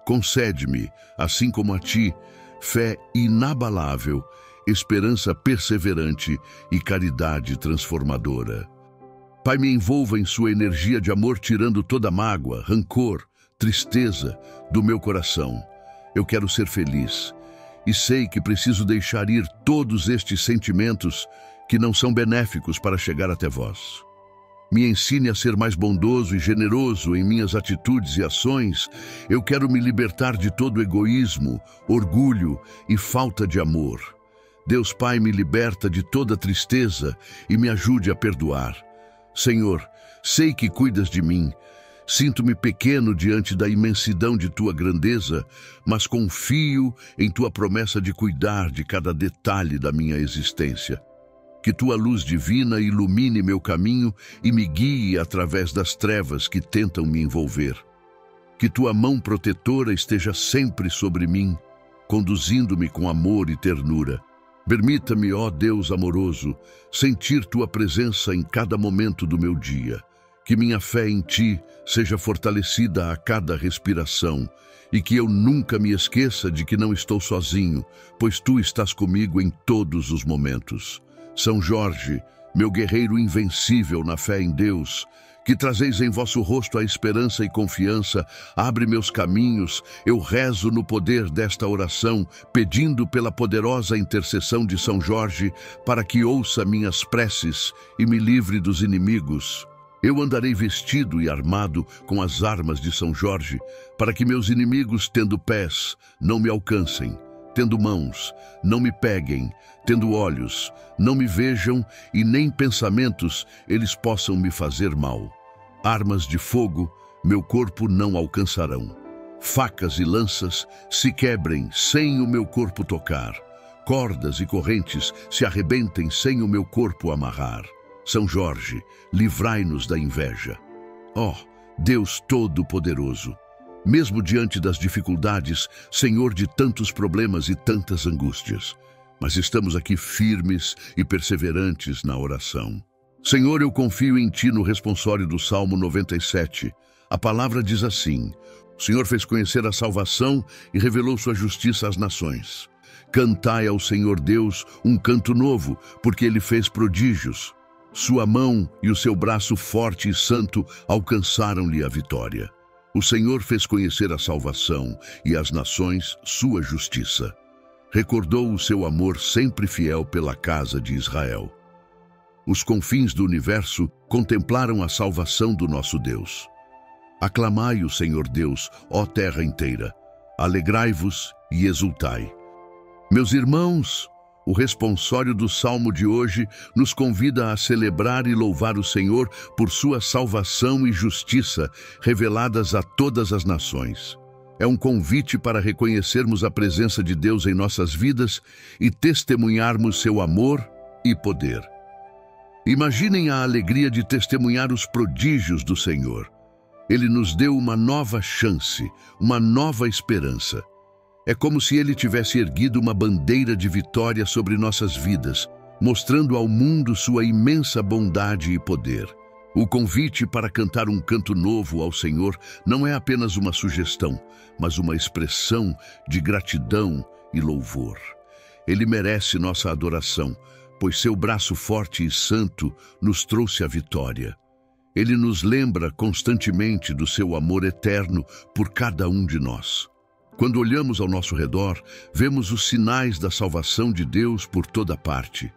Speaker 1: Concede-me, assim como a ti, fé inabalável, esperança perseverante e caridade transformadora. Pai, me envolva em sua energia de amor, tirando toda mágoa, rancor, tristeza do meu coração. Eu quero ser feliz e sei que preciso deixar ir todos estes sentimentos que não são benéficos para chegar até vós. Me ensine a ser mais bondoso e generoso em minhas atitudes e ações. Eu quero me libertar de todo egoísmo, orgulho e falta de amor. Deus Pai me liberta de toda tristeza e me ajude a perdoar. Senhor, sei que cuidas de mim. Sinto-me pequeno diante da imensidão de tua grandeza, mas confio em tua promessa de cuidar de cada detalhe da minha existência. Que tua luz divina ilumine meu caminho e me guie através das trevas que tentam me envolver. Que tua mão protetora esteja sempre sobre mim, conduzindo-me com amor e ternura. Permita-me, ó Deus amoroso, sentir tua presença em cada momento do meu dia. Que minha fé em ti seja fortalecida a cada respiração e que eu nunca me esqueça de que não estou sozinho, pois tu estás comigo em todos os momentos. São Jorge, meu guerreiro invencível na fé em Deus, que trazeis em vosso rosto a esperança e confiança, abre meus caminhos, eu rezo no poder desta oração, pedindo pela poderosa intercessão de São Jorge, para que ouça minhas preces e me livre dos inimigos. Eu andarei vestido e armado com as armas de São Jorge, para que meus inimigos, tendo pés, não me alcancem tendo mãos, não me peguem, tendo olhos, não me vejam, e nem pensamentos eles possam me fazer mal. Armas de fogo meu corpo não alcançarão. Facas e lanças se quebrem sem o meu corpo tocar. Cordas e correntes se arrebentem sem o meu corpo amarrar. São Jorge, livrai-nos da inveja. Ó, oh, Deus Todo-Poderoso, mesmo diante das dificuldades, Senhor de tantos problemas e tantas angústias. Mas estamos aqui firmes e perseverantes na oração. Senhor, eu confio em Ti no responsório do Salmo 97. A palavra diz assim: O Senhor fez conhecer a salvação e revelou sua justiça às nações. Cantai ao Senhor Deus um canto novo, porque Ele fez prodígios. Sua mão e o seu braço forte e santo alcançaram-lhe a vitória. O Senhor fez conhecer a salvação e as nações sua justiça. Recordou o seu amor sempre fiel pela casa de Israel. Os confins do universo contemplaram a salvação do nosso Deus. Aclamai o Senhor Deus, ó terra inteira. Alegrai-vos e exultai. Meus irmãos, o responsório do salmo de hoje nos convida a celebrar e louvar o Senhor por sua salvação e justiça reveladas a todas as nações. É um convite para reconhecermos a presença de Deus em nossas vidas e testemunharmos seu amor e poder. Imaginem a alegria de testemunhar os prodígios do Senhor. Ele nos deu uma nova chance, uma nova esperança. É como se ele tivesse erguido uma bandeira de vitória sobre nossas vidas, mostrando ao mundo sua imensa bondade e poder. O convite para cantar um canto novo ao Senhor não é apenas uma sugestão, mas uma expressão de gratidão e louvor. Ele merece nossa adoração, pois seu braço forte e santo nos trouxe a vitória. Ele nos lembra constantemente do seu amor eterno por cada um de nós. Quando olhamos ao nosso redor, vemos os sinais da salvação de Deus por toda parte.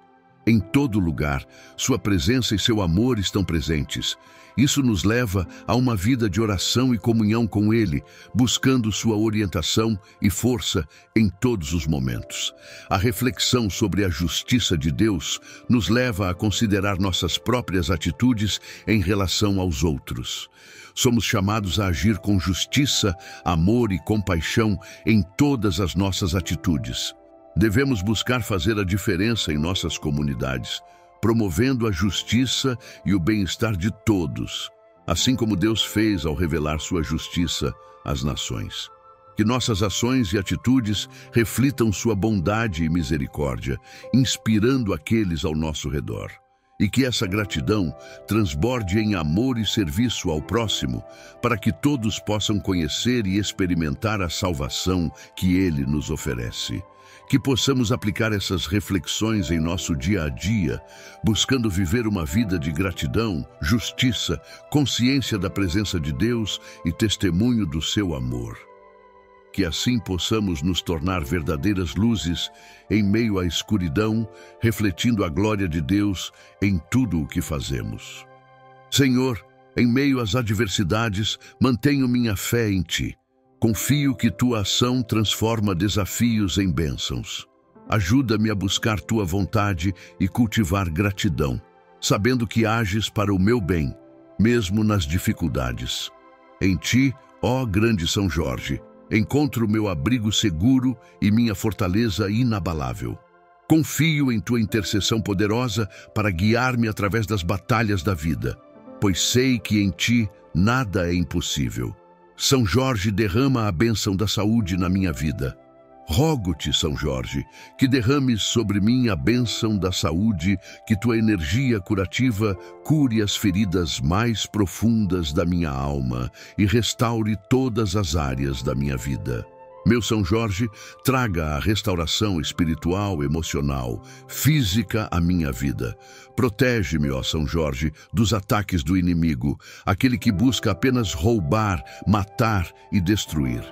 Speaker 1: Em todo lugar, Sua presença e seu amor estão presentes. Isso nos leva a uma vida de oração e comunhão com Ele, buscando Sua orientação e força em todos os momentos. A reflexão sobre a justiça de Deus nos leva a considerar nossas próprias atitudes em relação aos outros. Somos chamados a agir com justiça, amor e compaixão em todas as nossas atitudes. Devemos buscar fazer a diferença em nossas comunidades, promovendo a justiça e o bem-estar de todos, assim como Deus fez ao revelar sua justiça às nações. Que nossas ações e atitudes reflitam sua bondade e misericórdia, inspirando aqueles ao nosso redor. E que essa gratidão transborde em amor e serviço ao próximo, para que todos possam conhecer e experimentar a salvação que Ele nos oferece que possamos aplicar essas reflexões em nosso dia a dia, buscando viver uma vida de gratidão, justiça, consciência da presença de Deus e testemunho do seu amor. Que assim possamos nos tornar verdadeiras luzes em meio à escuridão, refletindo a glória de Deus em tudo o que fazemos. Senhor, em meio às adversidades, mantenho minha fé em Ti Confio que tua ação transforma desafios em bênçãos. Ajuda-me a buscar tua vontade e cultivar gratidão, sabendo que ages para o meu bem, mesmo nas dificuldades. Em ti, ó grande São Jorge, encontro meu abrigo seguro e minha fortaleza inabalável. Confio em tua intercessão poderosa para guiar-me através das batalhas da vida, pois sei que em ti nada é impossível. São Jorge derrama a bênção da saúde na minha vida. Rogo-te, São Jorge, que derrames sobre mim a bênção da saúde, que tua energia curativa cure as feridas mais profundas da minha alma e restaure todas as áreas da minha vida. Meu São Jorge, traga a restauração espiritual, emocional, física à minha vida. Protege-me, ó São Jorge, dos ataques do inimigo, aquele que busca apenas roubar, matar e destruir.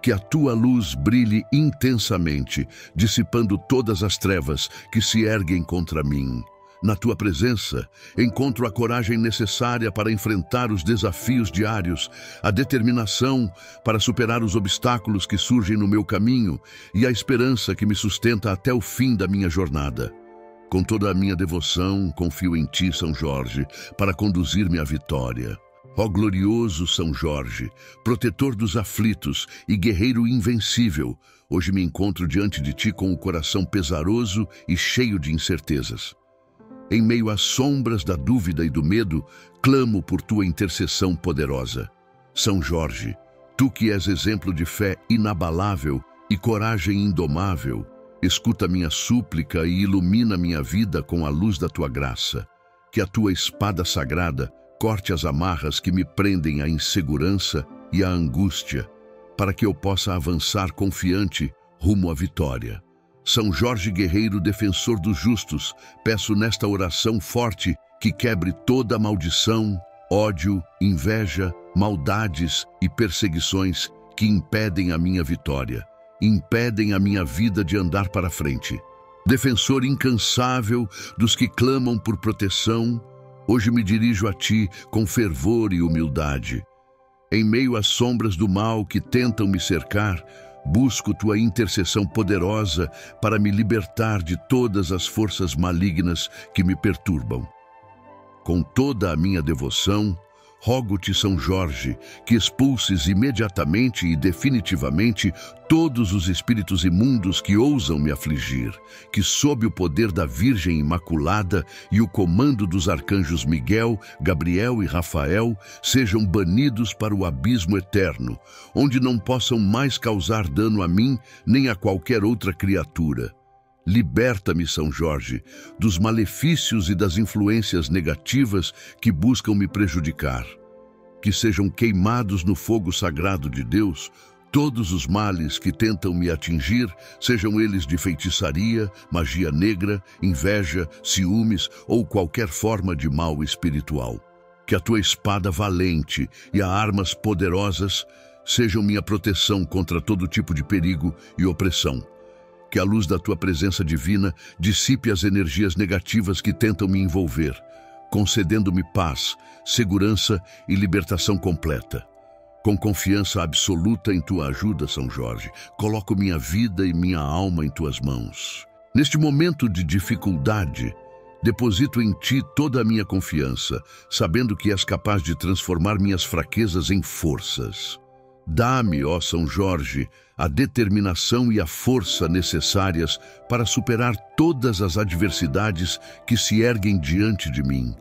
Speaker 1: Que a tua luz brilhe intensamente, dissipando todas as trevas que se erguem contra mim. Na tua presença, encontro a coragem necessária para enfrentar os desafios diários, a determinação para superar os obstáculos que surgem no meu caminho e a esperança que me sustenta até o fim da minha jornada. Com toda a minha devoção, confio em ti, São Jorge, para conduzir-me à vitória. Ó glorioso São Jorge, protetor dos aflitos e guerreiro invencível, hoje me encontro diante de ti com o coração pesaroso e cheio de incertezas. Em meio às sombras da dúvida e do medo, clamo por tua intercessão poderosa. São Jorge, tu que és exemplo de fé inabalável e coragem indomável, escuta minha súplica e ilumina minha vida com a luz da tua graça. Que a tua espada sagrada corte as amarras que me prendem à insegurança e à angústia, para que eu possa avançar confiante rumo à vitória. São Jorge Guerreiro, defensor dos justos, peço nesta oração forte que quebre toda maldição, ódio, inveja, maldades e perseguições que impedem a minha vitória, impedem a minha vida de andar para frente. Defensor incansável dos que clamam por proteção, hoje me dirijo a ti com fervor e humildade. Em meio às sombras do mal que tentam me cercar, Busco tua intercessão poderosa para me libertar de todas as forças malignas que me perturbam. Com toda a minha devoção, rogo-te, São Jorge, que expulses imediatamente e definitivamente todos os espíritos imundos que ousam me afligir, que sob o poder da Virgem Imaculada e o comando dos arcanjos Miguel, Gabriel e Rafael sejam banidos para o abismo eterno, onde não possam mais causar dano a mim nem a qualquer outra criatura. Liberta-me, São Jorge, dos malefícios e das influências negativas que buscam me prejudicar. Que sejam queimados no fogo sagrado de Deus todos os males que tentam me atingir, sejam eles de feitiçaria, magia negra, inveja, ciúmes ou qualquer forma de mal espiritual. Que a tua espada valente e a armas poderosas sejam minha proteção contra todo tipo de perigo e opressão. Que a luz da tua presença divina dissipe as energias negativas que tentam me envolver, concedendo-me paz, segurança e libertação completa. Com confiança absoluta em tua ajuda, São Jorge, coloco minha vida e minha alma em tuas mãos. Neste momento de dificuldade, deposito em ti toda a minha confiança, sabendo que és capaz de transformar minhas fraquezas em forças. Dá-me, ó São Jorge, a determinação e a força necessárias para superar todas as adversidades que se erguem diante de mim.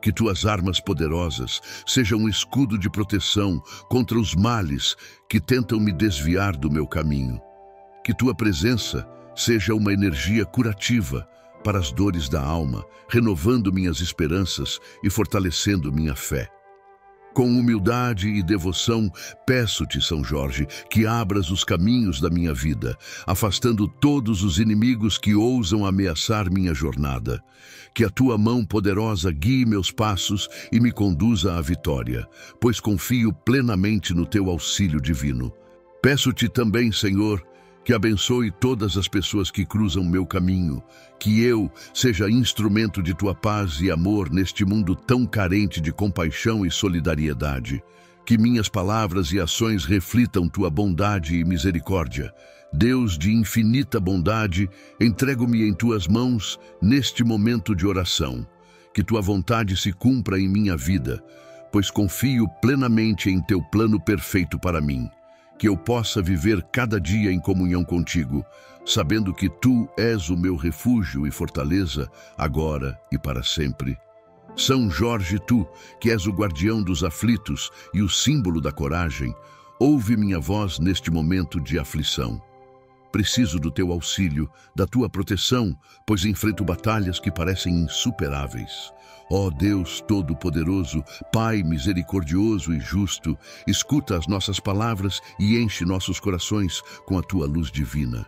Speaker 1: Que tuas armas poderosas sejam um escudo de proteção contra os males que tentam me desviar do meu caminho. Que tua presença seja uma energia curativa para as dores da alma, renovando minhas esperanças e fortalecendo minha fé. Com humildade e devoção, peço-te, São Jorge, que abras os caminhos da minha vida, afastando todos os inimigos que ousam ameaçar minha jornada. Que a tua mão poderosa guie meus passos e me conduza à vitória, pois confio plenamente no teu auxílio divino. Peço-te também, Senhor, que abençoe todas as pessoas que cruzam meu caminho, que eu seja instrumento de tua paz e amor neste mundo tão carente de compaixão e solidariedade. Que minhas palavras e ações reflitam tua bondade e misericórdia. Deus de infinita bondade, entrego-me em tuas mãos neste momento de oração. Que tua vontade se cumpra em minha vida, pois confio plenamente em teu plano perfeito para mim que eu possa viver cada dia em comunhão contigo, sabendo que tu és o meu refúgio e fortaleza, agora e para sempre. São Jorge, tu, que és o guardião dos aflitos e o símbolo da coragem, ouve minha voz neste momento de aflição. Preciso do teu auxílio, da tua proteção, pois enfrento batalhas que parecem insuperáveis. Ó Deus Todo-Poderoso, Pai misericordioso e justo, escuta as nossas palavras e enche nossos corações com a tua luz divina.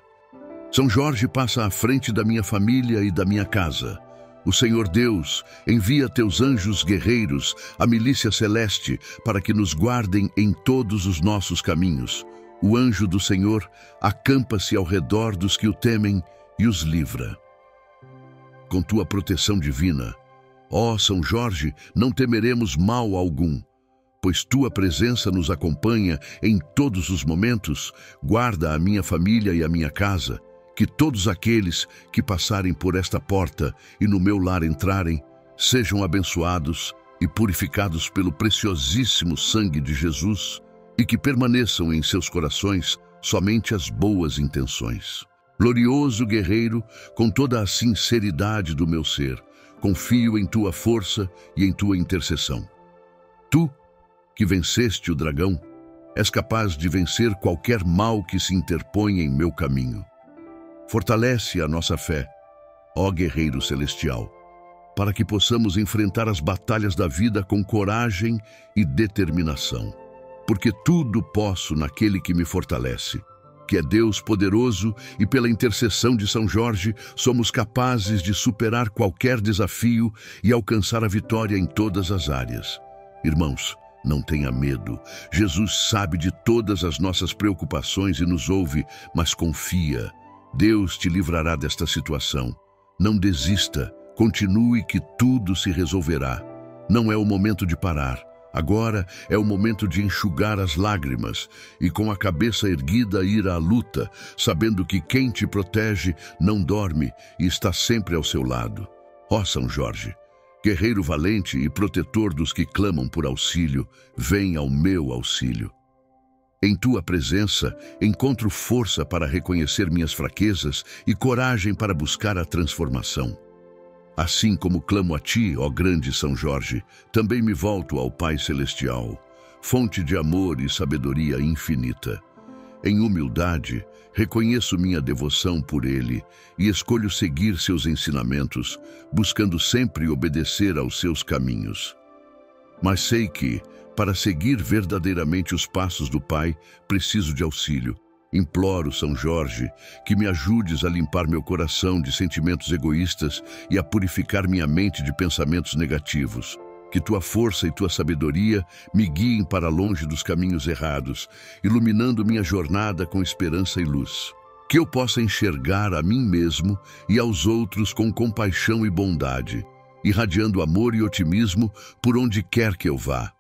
Speaker 1: São Jorge passa à frente da minha família e da minha casa. O Senhor Deus envia teus anjos guerreiros, a milícia celeste, para que nos guardem em todos os nossos caminhos. O anjo do Senhor acampa-se ao redor dos que o temem e os livra. Com tua proteção divina, ó São Jorge, não temeremos mal algum, pois tua presença nos acompanha em todos os momentos, guarda a minha família e a minha casa, que todos aqueles que passarem por esta porta e no meu lar entrarem, sejam abençoados e purificados pelo preciosíssimo sangue de Jesus, e que permaneçam em seus corações somente as boas intenções. Glorioso guerreiro, com toda a sinceridade do meu ser, confio em tua força e em tua intercessão. Tu, que venceste o dragão, és capaz de vencer qualquer mal que se interponha em meu caminho. Fortalece a nossa fé, ó guerreiro celestial, para que possamos enfrentar as batalhas da vida com coragem e determinação porque tudo posso naquele que me fortalece, que é Deus poderoso e pela intercessão de São Jorge somos capazes de superar qualquer desafio e alcançar a vitória em todas as áreas. Irmãos, não tenha medo. Jesus sabe de todas as nossas preocupações e nos ouve, mas confia. Deus te livrará desta situação. Não desista, continue que tudo se resolverá. Não é o momento de parar. Agora é o momento de enxugar as lágrimas e, com a cabeça erguida, ir à luta, sabendo que quem te protege não dorme e está sempre ao seu lado. Ó São Jorge, guerreiro valente e protetor dos que clamam por auxílio, vem ao meu auxílio. Em tua presença, encontro força para reconhecer minhas fraquezas e coragem para buscar a transformação. Assim como clamo a ti, ó grande São Jorge, também me volto ao Pai Celestial, fonte de amor e sabedoria infinita. Em humildade, reconheço minha devoção por ele e escolho seguir seus ensinamentos, buscando sempre obedecer aos seus caminhos. Mas sei que, para seguir verdadeiramente os passos do Pai, preciso de auxílio, Imploro, São Jorge, que me ajudes a limpar meu coração de sentimentos egoístas e a purificar minha mente de pensamentos negativos. Que tua força e tua sabedoria me guiem para longe dos caminhos errados, iluminando minha jornada com esperança e luz. Que eu possa enxergar a mim mesmo e aos outros com compaixão e bondade, irradiando amor e otimismo por onde quer que eu vá.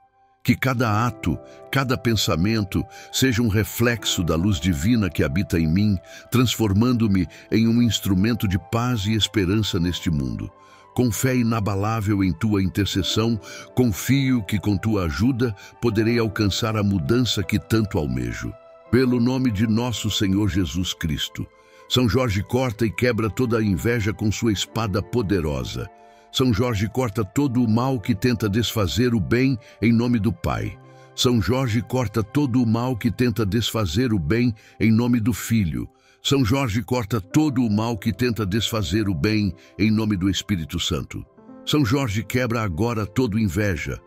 Speaker 1: Que cada ato, cada pensamento seja um reflexo da luz divina que habita em mim, transformando-me em um instrumento de paz e esperança neste mundo. Com fé inabalável em tua intercessão, confio que com tua ajuda poderei alcançar a mudança que tanto almejo. Pelo nome de nosso Senhor Jesus Cristo. São Jorge corta e quebra toda a inveja com sua espada poderosa. São Jorge corta todo o mal que tenta desfazer o bem em nome do Pai. São Jorge corta todo o mal que tenta desfazer o bem em nome do Filho. São Jorge corta todo o mal que tenta desfazer o bem em nome do Espírito Santo. São Jorge quebra agora todo inveja,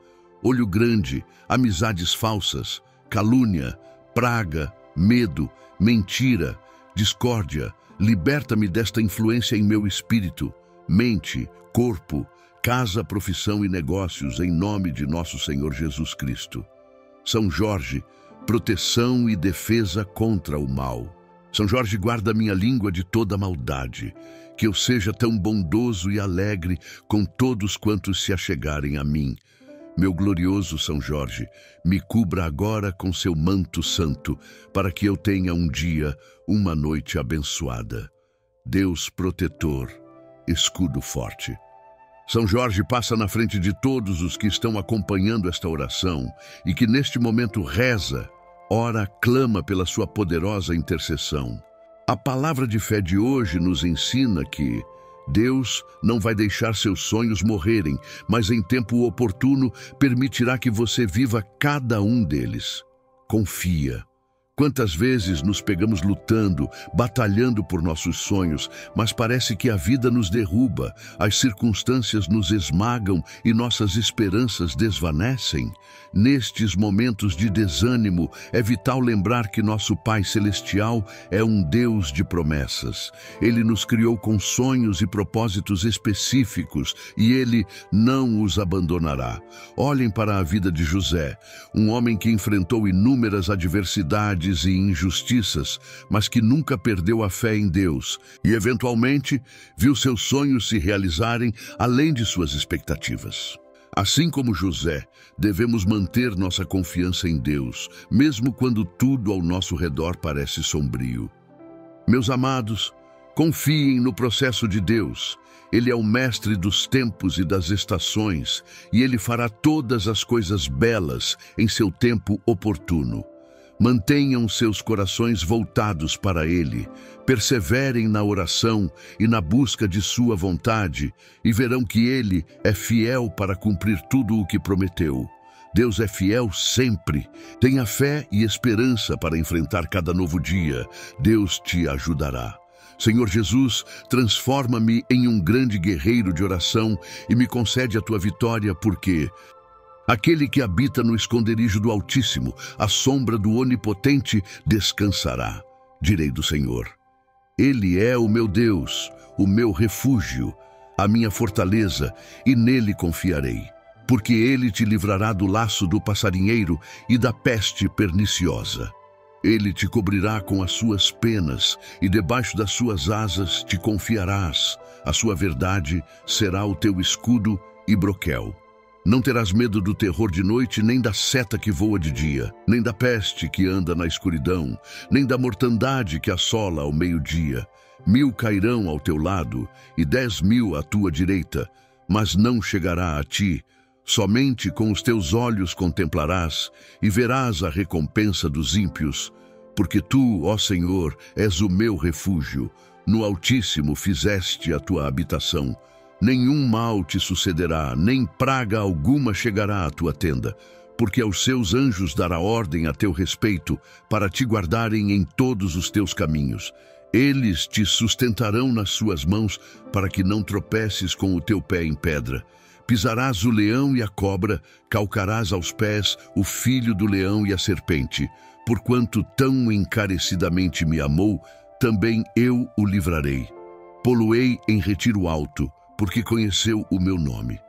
Speaker 1: olho grande, amizades falsas, calúnia, praga, medo, mentira, discórdia. Liberta-me desta influência em meu espírito, mente, corpo, casa, profissão e negócios, em nome de nosso Senhor Jesus Cristo. São Jorge, proteção e defesa contra o mal. São Jorge guarda minha língua de toda maldade, que eu seja tão bondoso e alegre com todos quantos se achegarem a mim. Meu glorioso São Jorge, me cubra agora com seu manto santo, para que eu tenha um dia, uma noite abençoada. Deus protetor, escudo forte. São Jorge passa na frente de todos os que estão acompanhando esta oração e que neste momento reza ora, clama pela sua poderosa intercessão. A palavra de fé de hoje nos ensina que Deus não vai deixar seus sonhos morrerem, mas em tempo oportuno permitirá que você viva cada um deles. Confia. Quantas vezes nos pegamos lutando, batalhando por nossos sonhos, mas parece que a vida nos derruba, as circunstâncias nos esmagam e nossas esperanças desvanecem? Nestes momentos de desânimo, é vital lembrar que nosso Pai Celestial é um Deus de promessas. Ele nos criou com sonhos e propósitos específicos e Ele não os abandonará. Olhem para a vida de José, um homem que enfrentou inúmeras adversidades e injustiças, mas que nunca perdeu a fé em Deus e, eventualmente, viu seus sonhos se realizarem além de suas expectativas. Assim como José, devemos manter nossa confiança em Deus, mesmo quando tudo ao nosso redor parece sombrio. Meus amados, confiem no processo de Deus. Ele é o mestre dos tempos e das estações, e ele fará todas as coisas belas em seu tempo oportuno. Mantenham seus corações voltados para Ele, perseverem na oração e na busca de Sua vontade, e verão que Ele é fiel para cumprir tudo o que prometeu. Deus é fiel sempre. Tenha fé e esperança para enfrentar cada novo dia. Deus te ajudará. Senhor Jesus, transforma-me em um grande guerreiro de oração e me concede a tua vitória, porque Aquele que habita no esconderijo do Altíssimo, à sombra do Onipotente, descansará. Direi do Senhor. Ele é o meu Deus, o meu refúgio, a minha fortaleza, e nele confiarei. Porque ele te livrará do laço do passarinheiro e da peste perniciosa. Ele te cobrirá com as suas penas, e debaixo das suas asas te confiarás. A sua verdade será o teu escudo e broquel. Não terás medo do terror de noite, nem da seta que voa de dia, nem da peste que anda na escuridão, nem da mortandade que assola ao meio-dia. Mil cairão ao teu lado e dez mil à tua direita, mas não chegará a ti. Somente com os teus olhos contemplarás e verás a recompensa dos ímpios, porque tu, ó Senhor, és o meu refúgio. No Altíssimo fizeste a tua habitação. Nenhum mal te sucederá, nem praga alguma chegará à tua tenda, porque aos seus anjos dará ordem a teu respeito, para te guardarem em todos os teus caminhos. Eles te sustentarão nas suas mãos, para que não tropeces com o teu pé em pedra. Pisarás o leão e a cobra, calcarás aos pés o filho do leão e a serpente. Porquanto tão encarecidamente me amou, também eu o livrarei. Poluei em retiro alto, porque conheceu o meu nome.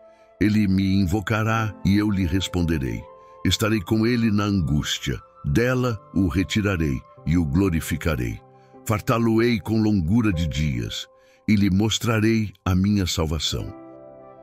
Speaker 1: Ele me invocará e eu lhe responderei. Estarei com ele na angústia. Dela o retirarei e o glorificarei. Fartá-lo-ei com longura de dias e lhe mostrarei a minha salvação.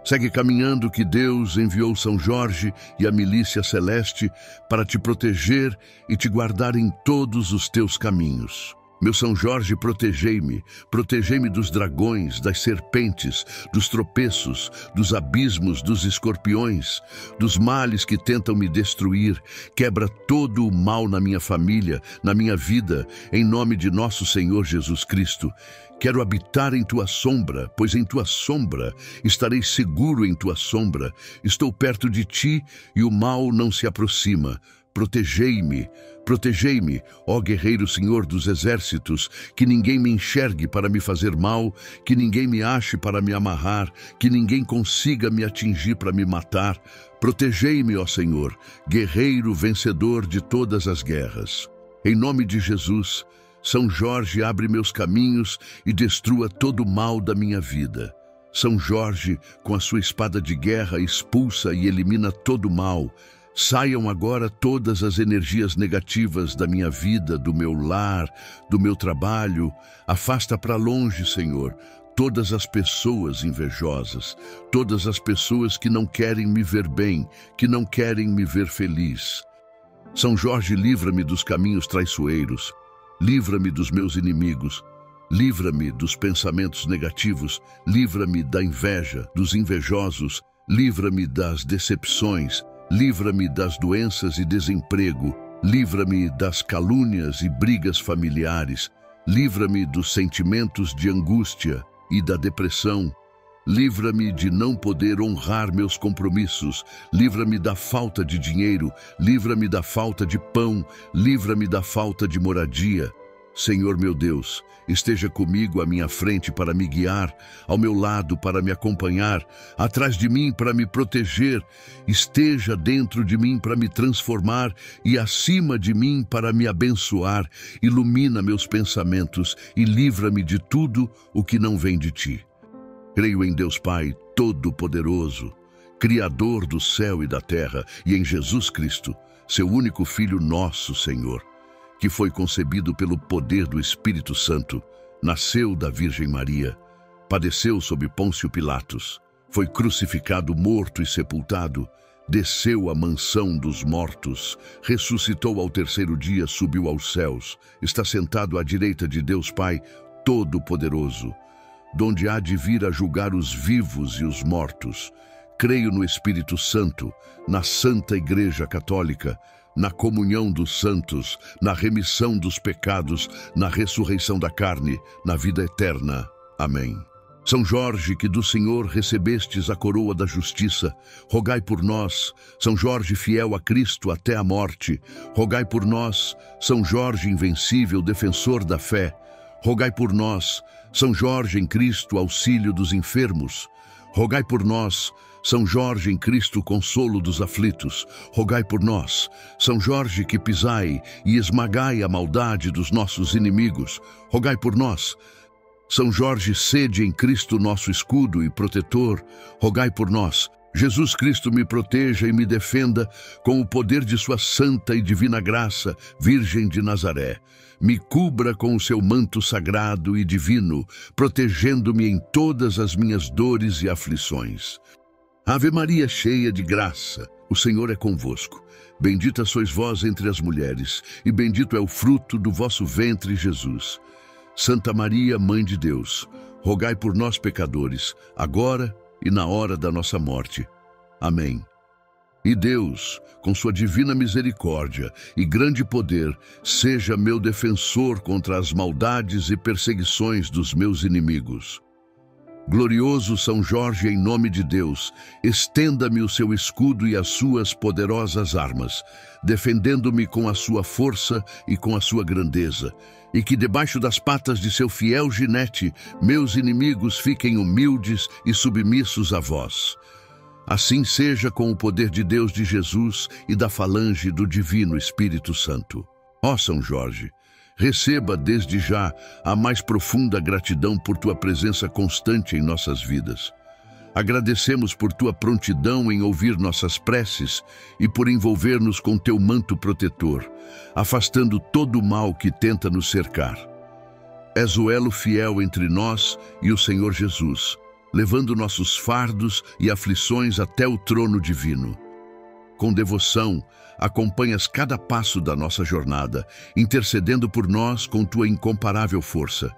Speaker 1: Segue caminhando que Deus enviou São Jorge e a milícia celeste para te proteger e te guardar em todos os teus caminhos. Meu São Jorge, protegei-me, protegei-me dos dragões, das serpentes, dos tropeços, dos abismos, dos escorpiões, dos males que tentam me destruir. Quebra todo o mal na minha família, na minha vida, em nome de nosso Senhor Jesus Cristo. Quero habitar em tua sombra, pois em tua sombra estarei seguro em tua sombra. Estou perto de ti e o mal não se aproxima. Protegei-me, protegei-me, ó guerreiro Senhor dos exércitos, que ninguém me enxergue para me fazer mal, que ninguém me ache para me amarrar, que ninguém consiga me atingir para me matar. Protegei-me, ó Senhor, guerreiro vencedor de todas as guerras. Em nome de Jesus, São Jorge abre meus caminhos e destrua todo o mal da minha vida. São Jorge, com a sua espada de guerra, expulsa e elimina todo o mal, Saiam agora todas as energias negativas da minha vida, do meu lar, do meu trabalho. Afasta para longe, Senhor, todas as pessoas invejosas, todas as pessoas que não querem me ver bem, que não querem me ver feliz. São Jorge, livra-me dos caminhos traiçoeiros, livra-me dos meus inimigos, livra-me dos pensamentos negativos, livra-me da inveja, dos invejosos, livra-me das decepções, Livra-me das doenças e desemprego, livra-me das calúnias e brigas familiares, livra-me dos sentimentos de angústia e da depressão, livra-me de não poder honrar meus compromissos, livra-me da falta de dinheiro, livra-me da falta de pão, livra-me da falta de moradia. Senhor meu Deus, esteja comigo à minha frente para me guiar, ao meu lado para me acompanhar, atrás de mim para me proteger, esteja dentro de mim para me transformar e acima de mim para me abençoar. Ilumina meus pensamentos e livra-me de tudo o que não vem de ti. Creio em Deus Pai Todo-Poderoso, Criador do céu e da terra, e em Jesus Cristo, seu único Filho, nosso Senhor que foi concebido pelo poder do Espírito Santo, nasceu da Virgem Maria, padeceu sob Pôncio Pilatos, foi crucificado, morto e sepultado, desceu à mansão dos mortos, ressuscitou ao terceiro dia, subiu aos céus, está sentado à direita de Deus Pai Todo-Poderoso, donde há de vir a julgar os vivos e os mortos. Creio no Espírito Santo, na Santa Igreja Católica, na comunhão dos santos, na remissão dos pecados, na ressurreição da carne, na vida eterna. Amém. São Jorge, que do Senhor recebestes a coroa da justiça, rogai por nós. São Jorge, fiel a Cristo até a morte, rogai por nós. São Jorge, invencível, defensor da fé, rogai por nós. São Jorge, em Cristo, auxílio dos enfermos, rogai por nós. São Jorge em Cristo, consolo dos aflitos, rogai por nós. São Jorge que pisai e esmagai a maldade dos nossos inimigos, rogai por nós. São Jorge, sede em Cristo nosso escudo e protetor, rogai por nós. Jesus Cristo me proteja e me defenda com o poder de sua santa e divina graça, Virgem de Nazaré. Me cubra com o seu manto sagrado e divino, protegendo-me em todas as minhas dores e aflições. Ave Maria, cheia de graça, o Senhor é convosco. Bendita sois vós entre as mulheres, e bendito é o fruto do vosso ventre, Jesus. Santa Maria, Mãe de Deus, rogai por nós, pecadores, agora e na hora da nossa morte. Amém. E Deus, com sua divina misericórdia e grande poder, seja meu defensor contra as maldades e perseguições dos meus inimigos. Glorioso São Jorge, em nome de Deus, estenda-me o seu escudo e as suas poderosas armas, defendendo-me com a sua força e com a sua grandeza, e que debaixo das patas de seu fiel ginete meus inimigos fiquem humildes e submissos a vós. Assim seja com o poder de Deus de Jesus e da falange do Divino Espírito Santo. Ó São Jorge, Receba desde já a mais profunda gratidão por tua presença constante em nossas vidas. Agradecemos por tua prontidão em ouvir nossas preces e por envolver-nos com teu manto protetor, afastando todo o mal que tenta nos cercar. És o elo fiel entre nós e o Senhor Jesus, levando nossos fardos e aflições até o trono divino. Com devoção, acompanhas cada passo da nossa jornada, intercedendo por nós com tua incomparável força.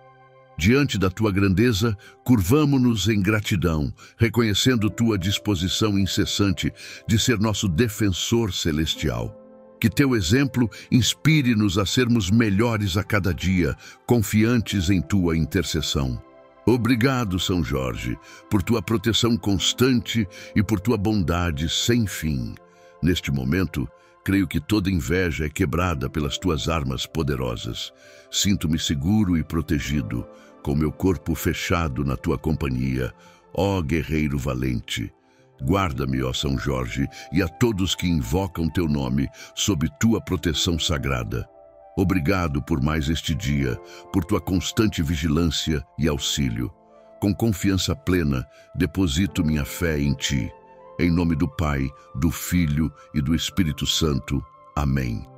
Speaker 1: Diante da tua grandeza, curvamo-nos em gratidão, reconhecendo tua disposição incessante de ser nosso defensor celestial. Que teu exemplo inspire-nos a sermos melhores a cada dia, confiantes em tua intercessão. Obrigado, São Jorge, por tua proteção constante e por tua bondade sem fim. Neste momento, creio que toda inveja é quebrada pelas tuas armas poderosas. Sinto-me seguro e protegido, com meu corpo fechado na tua companhia, ó guerreiro valente. Guarda-me, ó São Jorge, e a todos que invocam teu nome sob tua proteção sagrada. Obrigado por mais este dia, por tua constante vigilância e auxílio. Com confiança plena, deposito minha fé em ti. Em nome do Pai, do Filho e do Espírito Santo. Amém.